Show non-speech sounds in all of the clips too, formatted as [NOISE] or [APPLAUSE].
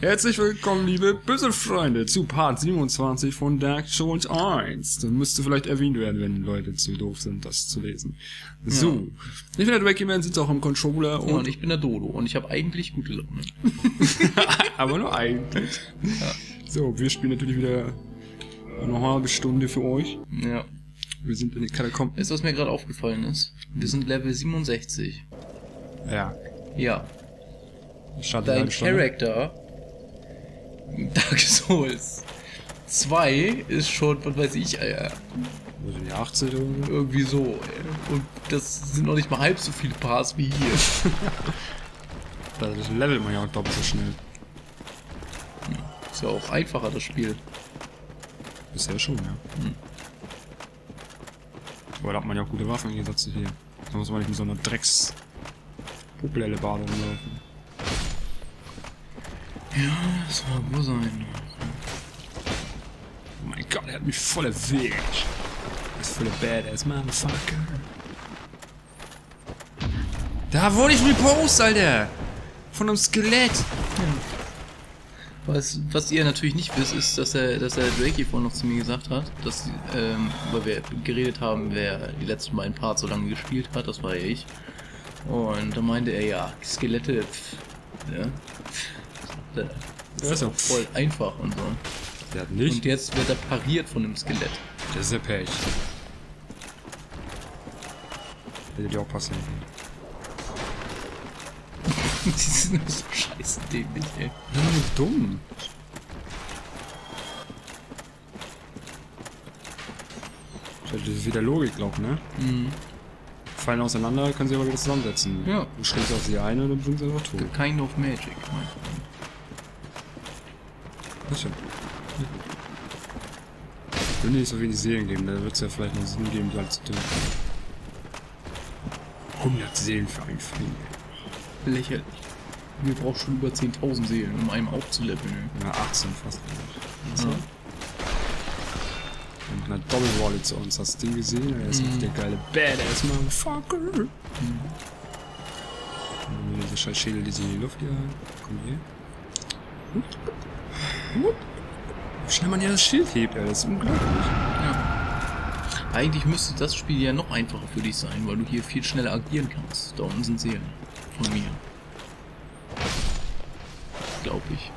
Herzlich willkommen, liebe Büsselfreunde, zu Part 27 von Dark Souls 1. Das müsste vielleicht erwähnt werden, wenn Leute zu doof sind, das zu lesen. So. Ich bin der Dwacky-Man, sitzt auch am Controller Ja, und... und ich bin der Dodo und ich habe eigentlich gute Laune. [LAUGHS] aber nur eigentlich. So, wir spielen natürlich wieder eine halbe Stunde für euch. Ja. Wir sind in den Katakomben. Weißt du, was mir gerade aufgefallen ist? Wir sind Level 67. Ja. Ja. Startet Dein. Charakter [LAUGHS] Dark Souls 2 ist schon, was weiß ich, Alter, die 18 oder so. irgendwie so. Ey. Und das sind noch nicht mal halb so viele Parts wie hier. [LAUGHS] Da levelt man ja auch doppelt so schnell. Ist ja auch einfacher, das Spiel. Bisher schon, ja. Aber da hat man ja auch gute Waffen im Gegensatz zu hier. Da muss man nicht mit so einer drecks Popelelle Rumlaufen. Das soll wo sein. Oh mein Gott, er hat mich voll erwischt. Das ist voll Badass Motherfucker. Da wurde ich repost, Alter! Von einem Skelett! Was, was ihr natürlich nicht wisst, ist, dass er, dass er Drakey vorhin noch zu mir gesagt hat, dass, ähm, weil wir geredet haben, wer die letzten beiden Parts so lange gespielt hat, das war ja ich. Und da meinte er, ja, Skelette, pff, ja, das Ja, ist so. auch voll einfach und so. Der hat Und nicht. jetzt wird er pariert von dem Skelett. Das ist ja Pech. Hätte dir auch passieren können. [LAUGHS] die sind so scheiße dämlich, ey. Ja, dumm. Das ist wieder Logik, glaub, ne? Mhm. Fallen auseinander, können sie aber wieder zusammensetzen. Ja. Du schlägst auf sie ein und dann bringt sie einfach tot. Kind of Magic, mein. Das ja. Ich will nicht so wenig Seelen geben, da wird es ja vielleicht noch Sinn geben, die alle zu töten. 100 Seelen für einen Feind. Lächerlich. Wir brauchen schon über 10.000 Seelen, um einem aufzuleveln. Ja, 18 fast. Ja. Und eine Doppelrolle zu uns. Hast du den gesehen? Er ist der geile Badass Motherfucker. Mhm. Und diese scheiß Schädel, die sie in die Luft jagen. Komm hier. Hup. Wie schnell man hier das Schild hebt, ey. Das ist unglaublich. Eigentlich müsste das Spiel ja noch einfacher für dich sein, weil du hier viel schneller agieren kannst. Da unten sind Seelen. Von mir. Glaube ich.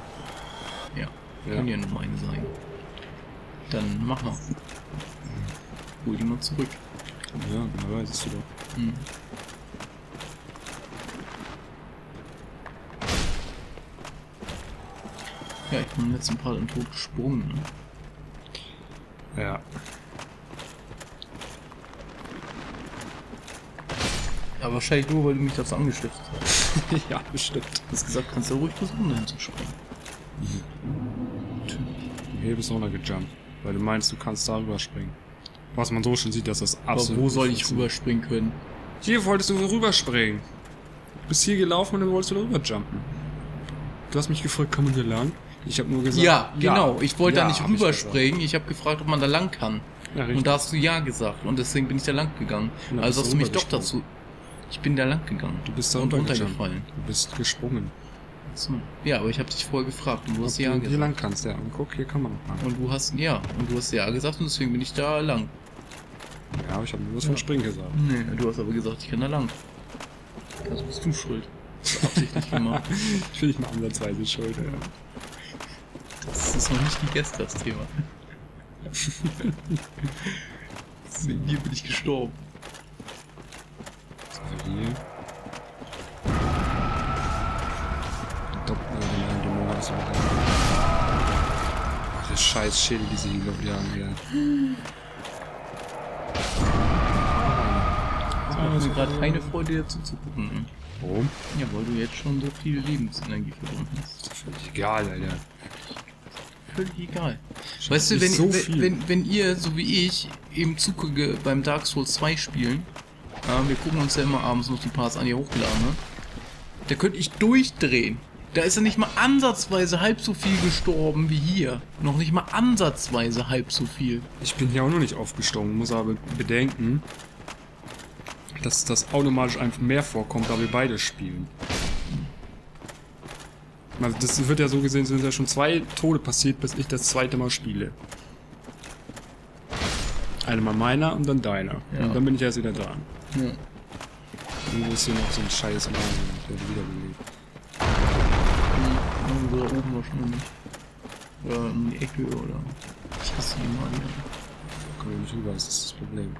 Ja. Ja. Kann ja nur meine sein. Dann mach mal. Hol die mal zurück. Ja, genau, weißt du doch. Hm. Ja, ich bin im letzten Part im Tod gesprungen. Ne? Ja. Ja, wahrscheinlich nur, weil du mich dazu angestiftet hast. [LAUGHS] ja, bestimmt. Du hast gesagt, kannst du ruhig versuchen, dahin zu springen. Hier bist du runtergejumpt. Weil du meinst, du kannst da rüberspringen. Was man so schon sieht, dass das Aber absolut. wo soll ich rüberspringen können? Hier wolltest du rüberspringen. Du bist hier gelaufen und dann wolltest du da rüberjumpen. Du hast mich gefragt, kann man hier lang? Ich habe nur gesagt. Ja, genau. Ich wollte Ja, da nicht hab ich rüberspringen. Ich habe gefragt, ob man da lang kann. Ja, und da hast du ja gesagt. Und deswegen bin ich da lang gegangen. Ja, also hast du mich doch dazu. Ich bin da lang gegangen. Du bist da und runtergefallen. Du bist gesprungen. So. Ja, aber ich habe dich vorher gefragt und du hast Ob ja du hier gesagt. lang kannst, ja. Und guck, hier kann man noch lang. Und du hast ja. Und du hast ja gesagt und deswegen bin ich da lang. Ja, aber ich habe nur was von Springen gesagt. Nee, du hast aber gesagt, ich kann da lang. Das bist du schuld. Das ist absichtlich gemacht. [LAUGHS] Ich bin nicht mal ansatzweise schuld, ja. Das ist noch nicht gegessen, das Thema. [LAUGHS] Deswegen hier bin ich gestorben. Also hier. Doppel, äh, den Dämon hast du noch. Ach, der scheiß Schädel, die sie in die Luft jagen, wieder. Das macht mir gerade keine Freude, dir zuzugucken. Warum? Ja, weil du jetzt schon so viel Lebensenergie verbunden hast. Ist doch völlig egal, Alter. Völlig egal. Ich Weißt du, wenn, so wenn, wenn, wenn ihr, so wie ich, eben zugucke beim Dark Souls 2 spielen, äh, wir gucken uns ja immer abends noch die Parts an, die hochgeladen, ne? Da könnte ich durchdrehen. Da ist er nicht mal ansatzweise halb so viel gestorben wie hier. Noch nicht mal ansatzweise halb so viel. Ich bin hier auch noch nicht aufgestorben, muss aber bedenken, dass das automatisch einfach mehr vorkommt, da wir beide spielen. Also das wird ja so gesehen, sind ja schon zwei Tode passiert, bis ich das zweite Mal spiele. Einmal meiner und dann deiner. Ja. Und dann bin ich erst wieder da. Ja. Irgendwo ist hier noch so ein scheiß Mann, der wiederbelebt. Irgendwo da oben wahrscheinlich. Oder in die Ecke oder. Ich hasse die. Kommen wir nicht rüber, das ist das Problem.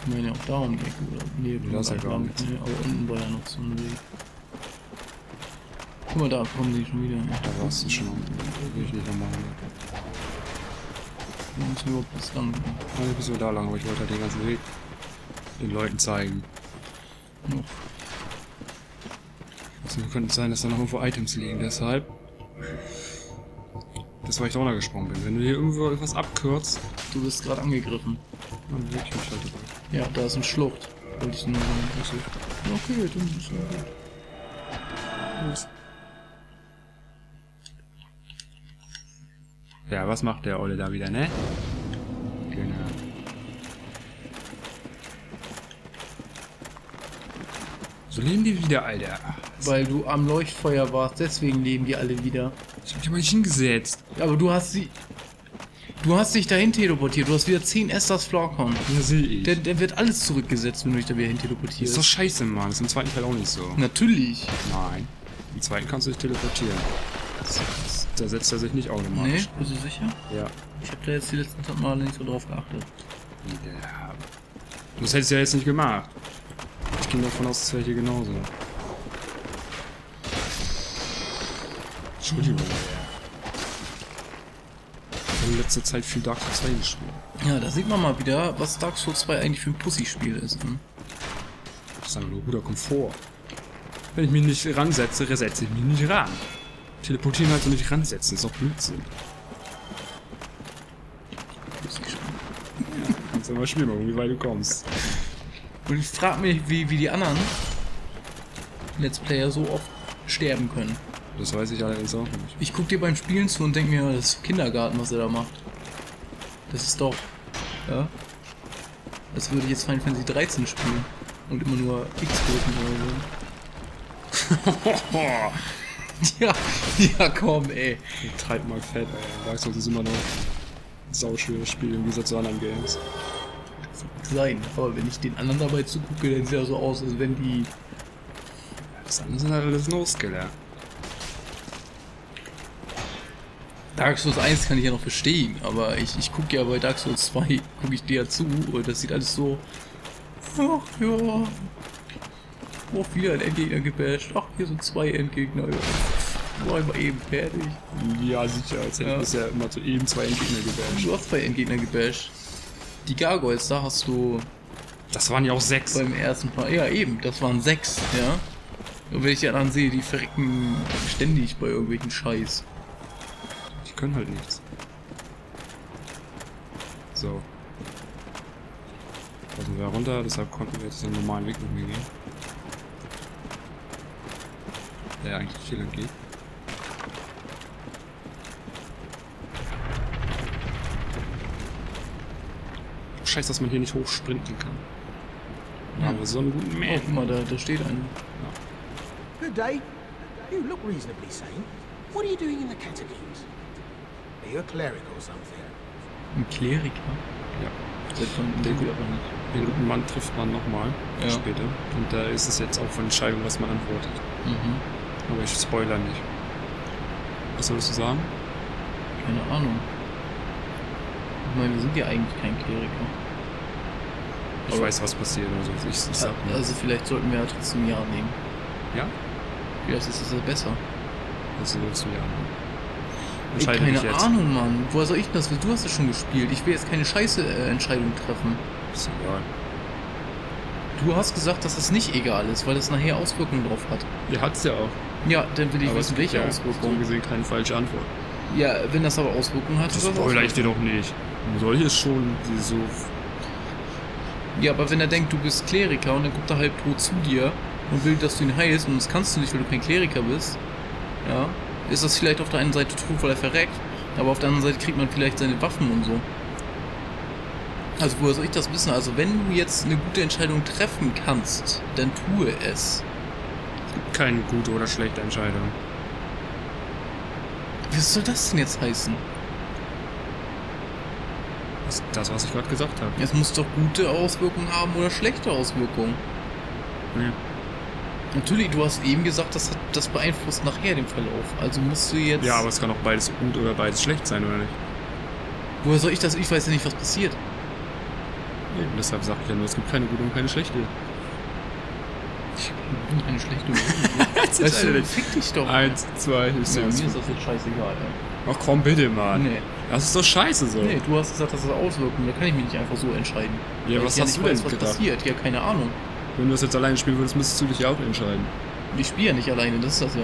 Ich meine ja auch da um die Ecke oder. Nee, Da ist ja gar nichts. Nee, aber unten war ja noch so ein Weg. Guck mal, da kommen die schon wieder. Da warst du schon. Will ich nicht nochmal. Da müssen wir überhaupt bis lang. Also bist du da lang, aber ich wollte halt den ganzen Weg den Leuten zeigen. Noch. Also könnte sein, dass da noch irgendwo Items liegen, deshalb. Das, weil ich da runtergesprungen bin. Wenn du hier irgendwo etwas abkürzt, Du bist gerade angegriffen. dann will ich mich halt dabei. Ja, da ist ein Schlucht. Wollte ich nur sagen. Okay, dann ist ja gut. Ja, was macht der Olle da wieder, ne? Genau. So leben die wieder, Alter. Weil du am Leuchtfeuer warst, deswegen leben die alle wieder. Ich hab dich mal nicht hingesetzt. Aber du hast sie. Du hast dich dahin teleportiert. Du hast wieder 10 Esthers Florcon. Ja, sehe ich. Der, der wird alles zurückgesetzt, wenn du dich da wieder hin ist doch teleportierst. scheiße, Mann. Das ist im zweiten Teil auch nicht so. Natürlich. Nein. Im zweiten kannst du dich teleportieren. Das, das, da setzt er sich nicht Nee, automatisch. bist du sicher? Ja. Ich hab da jetzt die letzten Male nicht so drauf geachtet. ja. Das hättest du ja jetzt nicht gemacht. Ich gehe davon aus, das wäre hier genauso. Entschuldigung. Ich habe in letzter Zeit viel Dark Souls 2 gespielt. Ja, da sieht man mal wieder, was Dark Souls 2 eigentlich für ein Pussy-Spiel ist. Ne? Das ist nur guter Komfort. Wenn ich mich nicht ransetze, setze ich mich nicht ran. Teleportieren halt so nicht ransetzen, ist doch Blödsinn. Pussy-Spiel. Kannst du mal spielen, wie weit du kommst. Und ich frag mich, wie, wie die anderen Let's Player so oft sterben können. Das weiß ich allerdings auch nicht. Ich guck dir beim Spielen zu und denk mir, das ist Kindergarten, was er da macht. Das ist doch. Ja? Als würde ich jetzt Final Fantasy 13 spielen. Und immer nur X drücken oder so. [LAUGHS] [LAUGHS] [LAUGHS] ja, ja, komm, ey. Treibt mal fett, ey. Dark Souls ist immer noch ein sauschweres Spiel im Gegensatz zu anderen Games. Sein. Aber wenn ich den anderen dabei zugucke, dann sieht er so aus, als wenn die. Das andere sind halt alles No-Skiller. Dark Souls 1 kann ich ja noch verstehen, aber ich, ich gucke ja bei Dark Souls 2, gucke ich dir ja zu und das sieht alles so. Ach ja. Oh, wieder ein Endgegner gebasht. Ach, hier sind zwei Endgegner. Ja. War immer eben fertig. Ja, sicher. Als hätte Ja. ich bisher immer zu eben zwei Endgegner gebasht. Du hast zwei Endgegner gebasht. Die Gargoyles, da hast du Das waren ja auch sechs. beim ersten Paar. Ja, eben, das waren sechs, ja. Und wenn ich anderen sehe, die verrecken ständig bei irgendwelchen Scheiß. Die können halt nichts. So. Da sind wir runter, deshalb konnten wir jetzt den normalen Weg nicht mehr gehen. Der eigentlich viel lang geht. Scheiße, dass man hier nicht hochsprinten kann. Ja. Aber so einen guten Oh, Man. guck mal, da, da steht einer. Good day. You look reasonably sane. What are you doing in the catacombs? Are you a cleric or something? Ein Kleriker. Ja. Seit wann Der den gut- aber nicht. Den guten Mann trifft man nochmal Ja. später. Und da ist es jetzt auch von Entscheidung, was man antwortet. Mhm. Aber ich spoiler nicht. Was sollst du sagen? Keine Ahnung. Ich meine, wir sind ja eigentlich kein Kleriker. Ich Aber- weiß, was passiert. Also ich, ich sag nur. Also vielleicht sollten wir ja trotzdem Ja nehmen. ja? Vielleicht ist es ja besser. Das willst du ja. Ey, Entscheide keine dich jetzt. Ahnung, Mann. Woher soll ich denn das? wissen? Du hast es schon gespielt. Ich will jetzt keine scheiße äh, Entscheidung treffen. Ist egal. Du hast gesagt, dass das nicht egal ist, weil das nachher Auswirkungen drauf hat. Ja, hat's ja auch. Ja, dann will ich Aber wissen, welche ja So Auswirkungen. gesehen keine falsche Antwort. Ja, wenn das aber Auswirkungen hat, Das spoiler ich dir doch nicht. Ist schon die so. Ja, aber wenn er denkt, du bist Kleriker und dann kommt er halb tot zu dir und will, dass du ihn heilst und das kannst du nicht, weil du kein Kleriker bist, ja, ist das vielleicht auf der einen Seite trug, weil er verreckt, aber auf der anderen Seite kriegt man vielleicht seine Waffen und so. Also woher soll ich das wissen? Also wenn du jetzt eine gute Entscheidung treffen kannst, dann tue es. Keine gute oder schlechte Entscheidung. Was soll das denn jetzt heißen? Das das, was ich gerade gesagt habe. Es muss doch gute Auswirkungen haben oder schlechte Auswirkungen. Ja. Natürlich, du hast eben gesagt, das, hat, das beeinflusst nachher den Verlauf. Also musst du jetzt. ja, aber es kann auch beides gut oder beides schlecht sein, oder nicht? Woher soll ich das? Ich weiß ja nicht, was passiert. Nee, deshalb sage ich ja nur, es gibt keine gute und keine schlechte. Eine schlechte [LAUGHS] Weißt du, dich. fick dich doch. Eins, zwei, ist Ja, mir ist das jetzt scheißegal, ey. Ach komm, bitte, Mann. Nee. Das ist doch scheiße so. Nee, du hast gesagt, das hat Auswirkungen. Da kann ich mich nicht einfach so entscheiden. Ja, Weil was ich hast ja du denn weiß, was gedacht? passiert. Ja, keine Ahnung. Wenn du das jetzt alleine spielen würdest, müsstest du dich ja auch entscheiden. Ich spiele ja nicht alleine, das ist das ja.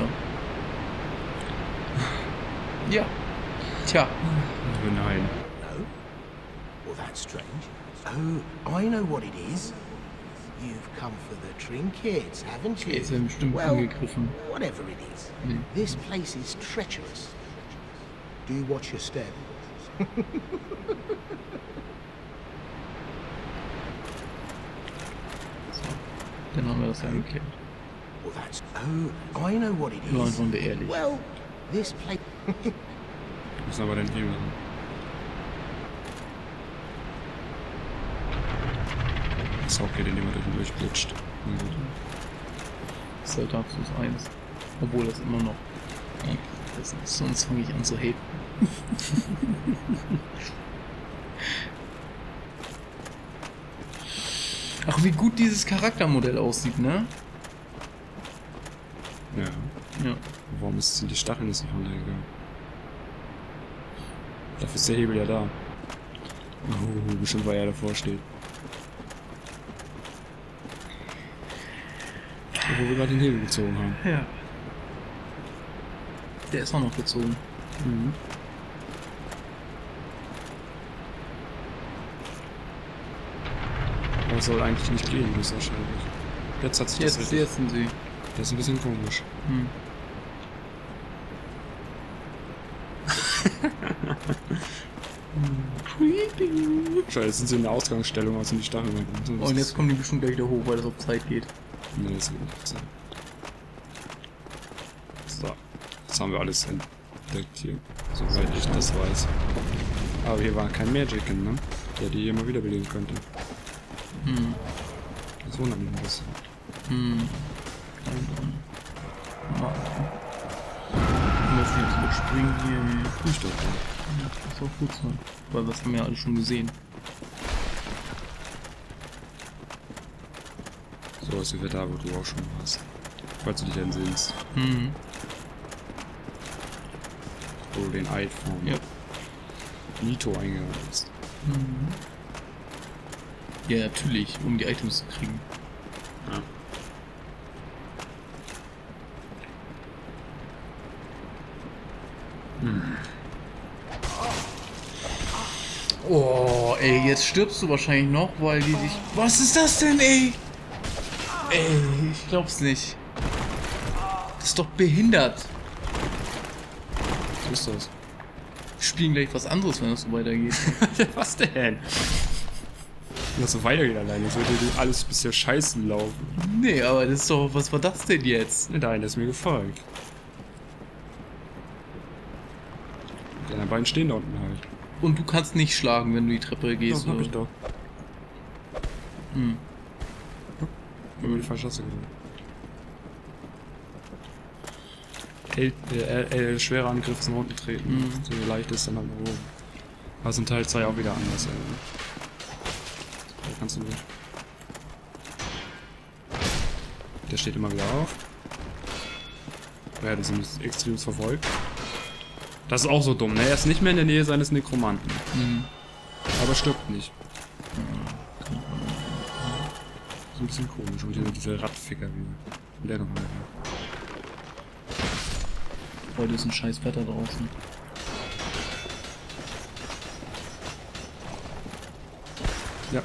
Ja. Tja. Oh nein. No? Well, that's strange. Oh, I know what it is. You've come for the trinkets, haven't you? Jetzt werden bestimmt well, angegriffen. whatever it is. Hm. This place is treacherous. Do watch your step. Dann haben wir das ja geklärt. Well, that's... Oh, I know what it Nur is. waren wir ehrlich. Well, this place... Wir müssen aber den Heal Na gut. Das ist halt Dark Souls 1. Obwohl das immer noch. Das ist, sonst fange ich an zu haten. [LAUGHS] Ach, wie gut dieses Charaktermodell aussieht, ne? Ja. Ja. Warum ist, sind die Stacheln jetzt nicht runtergegangen? Dafür ist der Hebel ja da. Oh, bestimmt weil er davor steht. Wo wir gerade den Hebel gezogen haben. Ja. Der ist auch noch gezogen. Mhm. Aber es soll eigentlich nicht gehen, muss wahrscheinlich. Jetzt hat sich das Jetzt, richtig. jetzt sind sie. Das ist ein bisschen komisch. Hm. [LAUGHS] Creepy. Schau, jetzt sind sie in der Ausgangsstellung, also in die. Das Und ist- jetzt kommen die bestimmt gleich wieder hoch, weil das auf Zeit geht. Das nicht sein. So. Jetzt haben wir alles entdeckt hier. Soweit ich das weiß. Aber hier war kein Magicin, ne? Der die immer wieder belegen könnte. Hm. Das wundert mich ein bisschen. Hm. Ahnung. Ah. Wir müssen jetzt überspringen hier. Nicht doch. Ja, das ist auch gut so. Weil das haben wir ja alle schon gesehen. So ist wie da, wo du auch schon warst. Falls du dich entsinnst. Hm. Wo du den Eid von Ja. Nito eingegangen bist. Mhm. Ja, natürlich, um die Items zu kriegen. Ja. Oh, ey, jetzt stirbst du wahrscheinlich noch, weil die dich. Was ist das denn, ey? Ey, ich glaub's nicht. Das ist doch behindert. Was ist das? Wir spielen gleich was anderes, wenn das so weitergeht. [LAUGHS] Was denn? Wenn das so weitergeht alleine, so würde dir alles bisher scheiße laufen. nee, aber das ist doch. Was war das denn jetzt? Ne, der eine ist mir gefolgt. Die anderen beiden stehen da unten halt. Und du kannst nicht schlagen, wenn du die Treppe gehst. Doch, hab oder? ich doch. Hm. Über die falsche Taste gedrückt. L, äh, L, schwerer Angriff ist nach unten treten. Mhm. So leicht ist dann halt nach oben. Was in Teil 2 auch wieder anders, ey. Du durch. Der steht immer wieder auf. Ja, das ist extrem verfolgt. Das ist auch so dumm, ne? Er ist nicht mehr in der Nähe seines Nekromanten. Mhm. Aber stirbt nicht. Ein bisschen komisch. Und hier diese Radficker wieder. Und der noch mal. Heute ist ein scheiß Wetter draußen. Ja.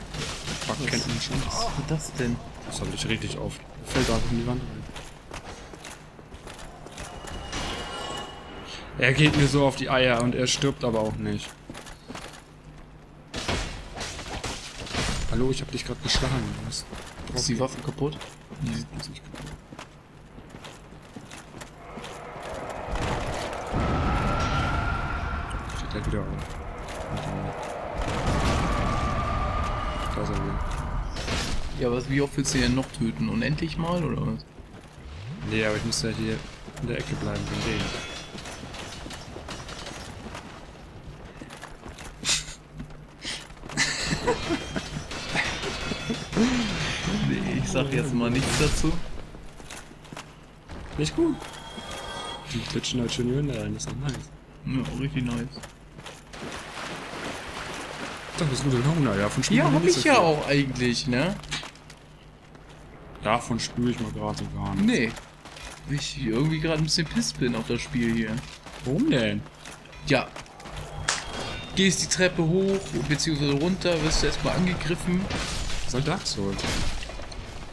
Fuck, kennt man schon. Was ist das denn? Das habe ich richtig auf. Fällt einfach in die Wand rein. Er geht mir so auf die Eier und er stirbt aber auch nicht. Hallo, ich habe dich gerade geschlagen. Was? Ist die Waffe kaputt? Die sieht man nicht kaputt. Steht er wieder auf. Da ist er wieder. Ja, was, wie oft willst du den noch töten? Unendlich mal, oder was? Nee, aber ich muss ja hier in der Ecke bleiben, von denen. Sag jetzt mal nichts dazu. Nicht gut. Die glitschen halt schön die Wände rein, das ist doch nice. Ja, richtig nice. Das ist gute Hunger, ja, von Spielen Ja, hab ich so ja viel. auch eigentlich, ne? Davon spüre ich mal gerade so gar nicht. Nee. Weil ich irgendwie gerade ein bisschen piss bin auf das Spiel hier. Warum denn? Ja. Gehst die Treppe hoch, beziehungsweise runter, wirst du erstmal angegriffen, Das ist halt Dark Souls.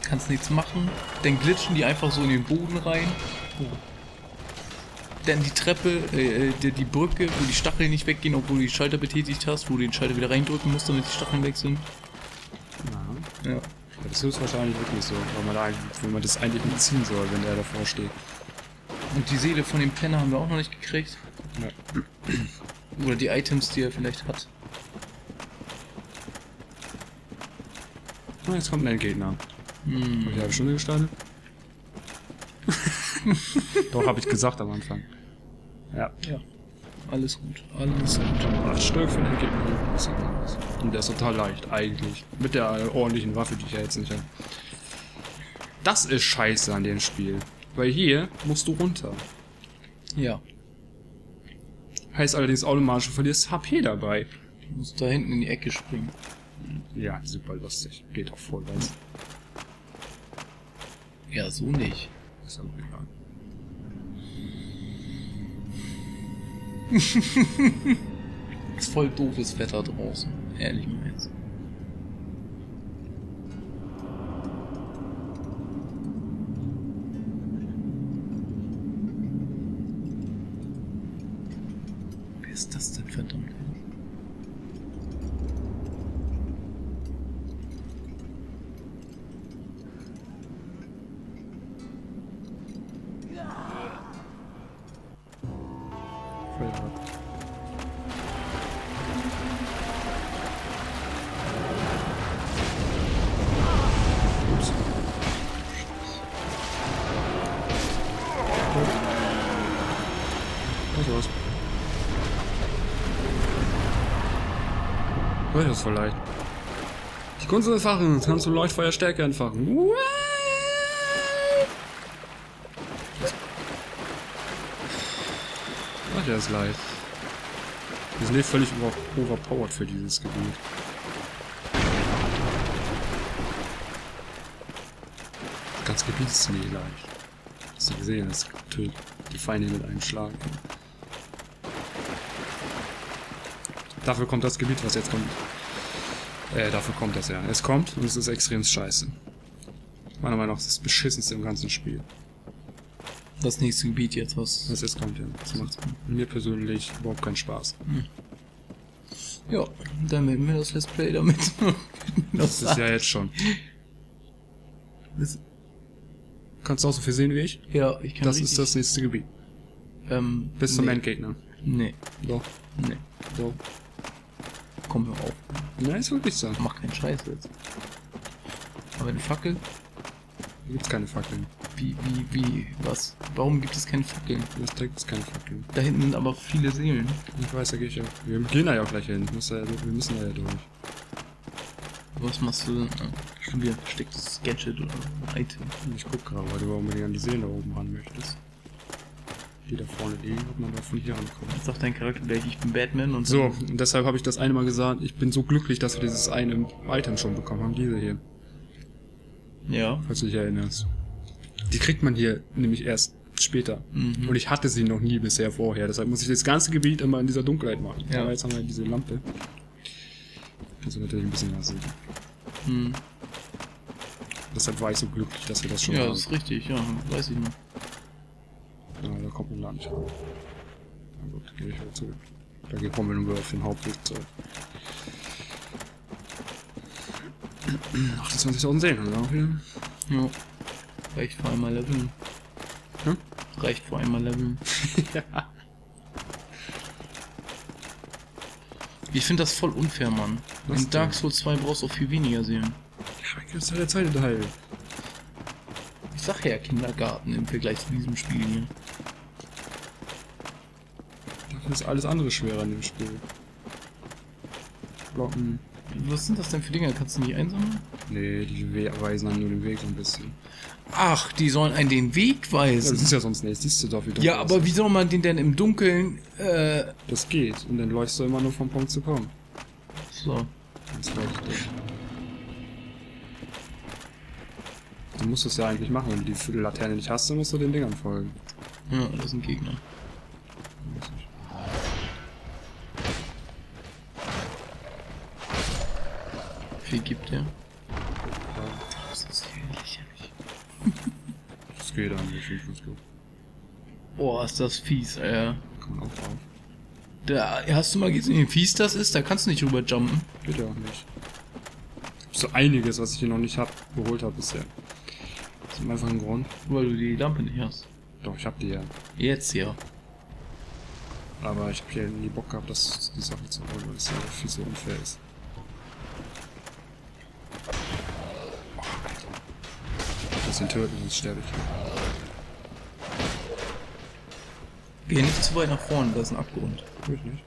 Kannst nichts machen. Dann glitschen die einfach so in den Boden rein. Dann die Treppe, äh, die, die Brücke, wo die Stacheln nicht weggehen, obwohl du die Schalter betätigt hast, wo du den Schalter wieder reindrücken musst, damit die Stacheln weg sind. Ja. Ja. Das ist wahrscheinlich wirklich so, weil man, da wenn man das eigentlich nicht ziehen soll, wenn der davor steht. Und die Seele von dem Penner haben wir auch noch nicht gekriegt. Ja. Oder die Items, die er vielleicht hat. Oh, jetzt kommt ein Endgegner. Hm. Eine halbe Stunde gestartet? [LAUGHS] Doch, habe ich gesagt am Anfang. Ja. Ja. Alles gut. Alles gut. Acht Stück für den aus. Und der ist total leicht, eigentlich. Mit der ordentlichen Waffe, die ich ja jetzt nicht habe. Das ist scheiße an dem Spiel. Weil hier musst du runter. Ja. Heißt allerdings automatisch, du verlierst HP dabei. Du musst da hinten in die Ecke springen. Ja, super lustig. Geht auch voll weiß. Ja, so nicht. Ist aber egal. [LAUGHS] Ist voll doofes Wetter draußen. Ehrlich mal Was? Oh, das voll leicht. Die Kunst des Entfachen. Kannst du Leuchtfeuerstärke entfachen. What? Ach, der ist leicht. Wir sind nicht völlig über overpowered für dieses Gebiet. Das ganze Gebiet ist ziemlich leicht. Hast du gesehen, das tötet die Feinde mit einem Schlag. Dafür kommt das Gebiet, was jetzt kommt. Äh, dafür kommt das ja. Es kommt und es ist extrem scheiße. Meiner Meinung nach ist das beschissenste im ganzen Spiel. Das nächste Gebiet jetzt, was. Was jetzt kommt, ja. Das macht mir persönlich überhaupt keinen Spaß. Ja, dann werden wir das Let's Play damit. [LAUGHS] Das ist ja jetzt schon. Das- Kannst du auch so viel sehen wie ich? ja, ich kann Das richtig, ist das nächste Gebiet. Ähm, Bis zum nee. Endgegner. Nee, Doch, nee. doch. Komm hör auf. Ja, ist wirklich so. Mach keinen Scheiß jetzt. Aber eine Fackel? Hier gibt's keine Fackeln. Wie, wie, wie, was? Warum gibt es keine Fackeln? Das trägt es keine Fackeln. Da hinten sind aber viele Seelen. Ich weiß, da gehe ich ja. Wir gehen da ja auch gleich hin. Muss da ja, wir müssen da ja durch. Was machst du denn? Ah, wieder ein verstecktes Gadget oder ein Item. Ich guck gerade, weil du unbedingt an die Seelen da oben ran möchtest. Die da vorne liegen, ob man da von hier rankommt. Jetzt sagt dein Charakter gleich, ich bin Batman und So, und deshalb habe ich das eine Mal gesagt, ich bin so glücklich, dass wir dieses eine Item schon bekommen haben, diese hier, Ja. falls du dich erinnerst. Die kriegt man hier nämlich erst später. Mhm. Und ich hatte sie noch nie bisher vorher, deshalb muss ich das ganze Gebiet immer in dieser Dunkelheit machen. Ja. Aber jetzt haben wir diese Lampe. Kannst du natürlich ein bisschen was sehen. Hm. Deshalb war ich so glücklich, dass wir das schon Ja, haben. das ist richtig, ja, weiß ich noch. Ja, da kommt man nicht ran. Na gut, gehe ich wieder zurück. Da kommen wir nur auf den Hauptweg zurück. 28.000 Seelen haben wir auch wieder. Ja. Reicht vor einmal leveln. Hm? Reicht vor einmal leveln. [LAUGHS] ja. Ich finde das voll unfair, Mann. Was In Dark Souls 2 brauchst du auch viel weniger Seelen. Ja, aber gibt's ja der zweite Teil. Ich sag ja Kindergarten im Vergleich zu diesem Spiel hier. Ist alles andere schwerer in dem Spiel. Blocken. Was sind das denn für Dinger? Kannst du nicht einsammeln? Nee, die we- weisen dann nur den Weg so ein bisschen. Ach, die sollen einen den Weg Das weisen. ist ja sonst nicht, siehst du doch wieder. Ja, aber wie soll man den denn im Dunkeln, äh, Das geht. Und dann läufst du immer nur vom Punkt zu Punkt. so. Das leuchtet. Du musst es ja eigentlich machen, wenn du die Laterne nicht hast, dann musst du den Dingern folgen. Ja, das sind Gegner. Viel gibt der? Das ist hier lächerlich. Das geht eigentlich, ich find's gut. Boah, ist das fies, ey. Kann man auch drauf. Da, hast du mal gesehen, wie fies das ist? Da kannst du nicht rüber jumpen. Geht ja auch nicht. So einiges, was ich hier noch nicht hab, geholt habe bisher. Das ist einfach ein Grund. Weil du die Lampe nicht hast. Doch, ich hab die ja. Jetzt ja. Aber ich hab hier nie Bock gehabt, das, die Sache zu holen, weil es ja viel so unfair ist. Muss töten, sonst sterbe ich. Geh nicht zu weit nach vorne, da ist ein Abgrund. Ich nicht.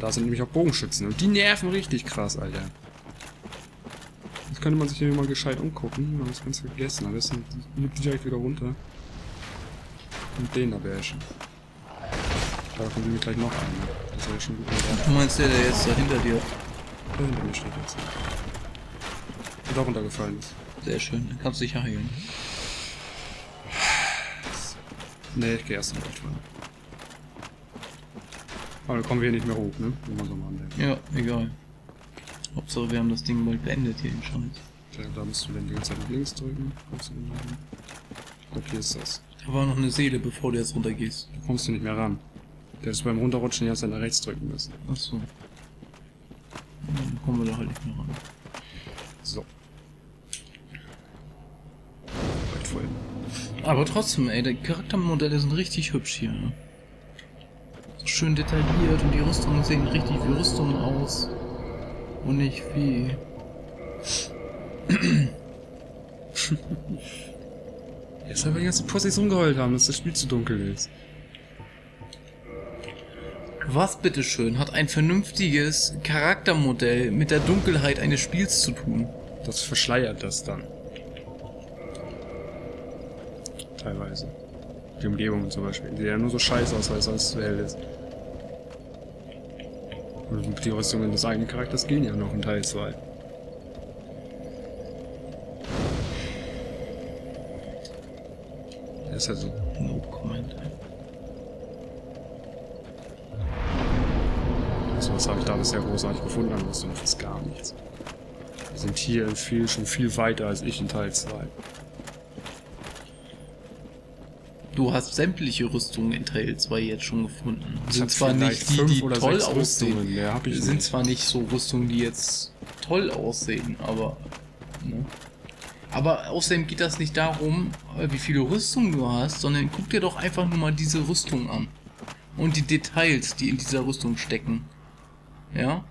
Da sind nämlich auch Bogenschützen und die nerven richtig krass, Alter. Jetzt könnte man sich hier mal gescheit umgucken, aber das ganz vergessen. Am besten direkt wieder runter. Und den da bashen. Da kommt nämlich gleich noch einer. Wäre schon gut. Du meinst der, der jetzt da hinter dir? Der hinter mir steht jetzt. Der da runtergefallen ist. Sehr schön, dann kannst du dich heilen. Nee, ich geh erst mal weiter. Aber dann kommen wir hier nicht mehr hoch, ne? Wenn man so mal andenkt. Ja, egal. Hauptsache wir haben das Ding bald beendet hier, den Scheiß. Da, da musst du dann die ganze Zeit nach links drücken. Kommst du nicht hin. Ich glaube, hier ist das. Da war noch eine Seele, bevor du jetzt runtergehst. Da kommst du nicht mehr ran. Der ist beim Runterrutschen ganze Zeit nach rechts drücken müssen. Achso. Dann kommen wir da halt nicht mehr ran. So. Weit voll. Aber trotzdem, ey, die Charaktermodelle sind richtig hübsch hier. ne? So schön detailliert und die Rüstungen sehen richtig wie Rüstungen aus. Und nicht wie. Jetzt haben wir die ganzen Pussys rumgeheult haben, dass das Spiel zu dunkel ist. Was bitteschön hat ein vernünftiges Charaktermodell mit der Dunkelheit eines Spiels zu tun? Das verschleiert das dann. Teilweise. Die Umgebung zum Beispiel. Die ja nur so scheiße aus, weil es sonst so hell ist. Und die Rüstungen des eigenen Charakters gehen ja noch in Teil 2. Der ist halt so. No comment. Was habe ich da bisher großartig gefunden, an Rüstung fast gar nichts. Wir sind hier viel, schon viel weiter als ich in Teil 2. Du hast sämtliche Rüstungen in Teil 2 jetzt schon gefunden. Ich Sind zwar nicht die, die toll aussehen. ich sind nicht. zwar nicht so Rüstungen, die jetzt toll aussehen, aber. Ne? Aber außerdem geht das nicht darum, äh, wie viele Rüstungen du hast, sondern guck dir doch einfach nur mal diese Rüstung an. Und die Details, die in dieser Rüstung stecken. Ja?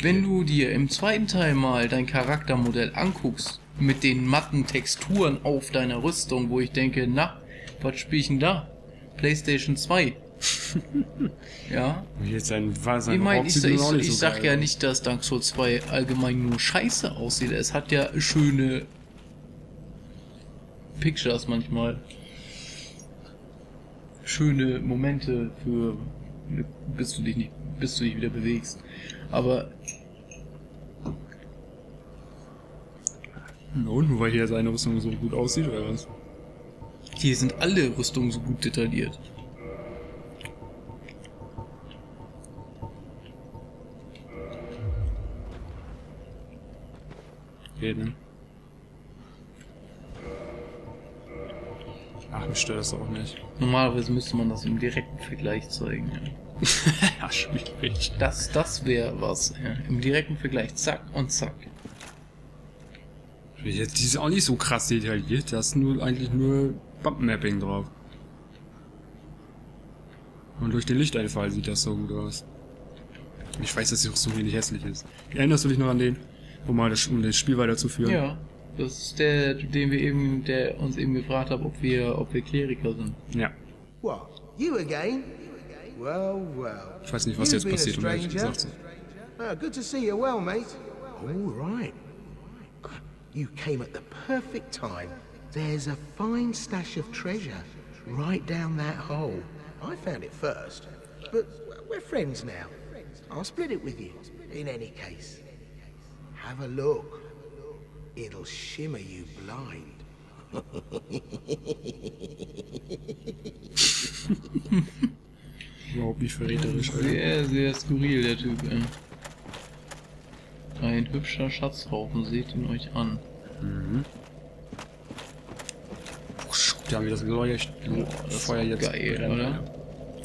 Wenn du dir im zweiten Teil mal dein Charaktermodell anguckst, mit den matten Texturen auf deiner Rüstung, wo ich denke, na, was spiel ich denn da? PlayStation 2. [LAUGHS] ja? Wie jetzt war sein Ich meine, ich, ich, ich, so sag geil ja nicht, dass Dark Souls 2 allgemein nur scheiße aussieht. Es hat ja schöne Pictures manchmal. Schöne Momente für bis du dich nicht bis du dich wieder bewegst. Aber Na Und nur weil hier seine Rüstung so gut aussieht, oder was? hier sind alle Rüstungen so gut detailliert. Geht, ne? Mich stört das auch nicht. Normalerweise müsste man das im direkten Vergleich zeigen. Ja. [LAUGHS] ja, schwierig. Das, das wäre was. Ja. Im direkten Vergleich. Zack und zack. Die ist auch nicht so krass detailliert. Das ist nur eigentlich nur Bump-Mapping drauf. Und durch den Lichteinfall sieht das so gut aus. Ich weiß, dass sie auch so wenig hässlich ist. Erinnerst du dich noch an den? Um mal das, um das Spiel weiterzuführen? Ja. Das ist der, den wir eben, der uns eben gefragt hat, ob wir, ob wir Kleriker sind. Ja. What? You again? Well, well. Ich weiß nicht, was jetzt You've been a passiert, um ehrlich stranger. gesagt. Ah, good to see you well, mate. All right. You came at the perfect time. There's a fine stash of treasure right down that hole. I found it first, but we're friends now. I'll split it with you, in any case. Have a look. It'll shimmer you blind. Überhaupt nicht verräterisch. Sehr, sehr skurril, der Typ, ey. Ein hübscher Schatzhaufen, seht ihn euch an. Die haben wieder das Leucht das Feuer jetzt. geil, brennen, oder? ja.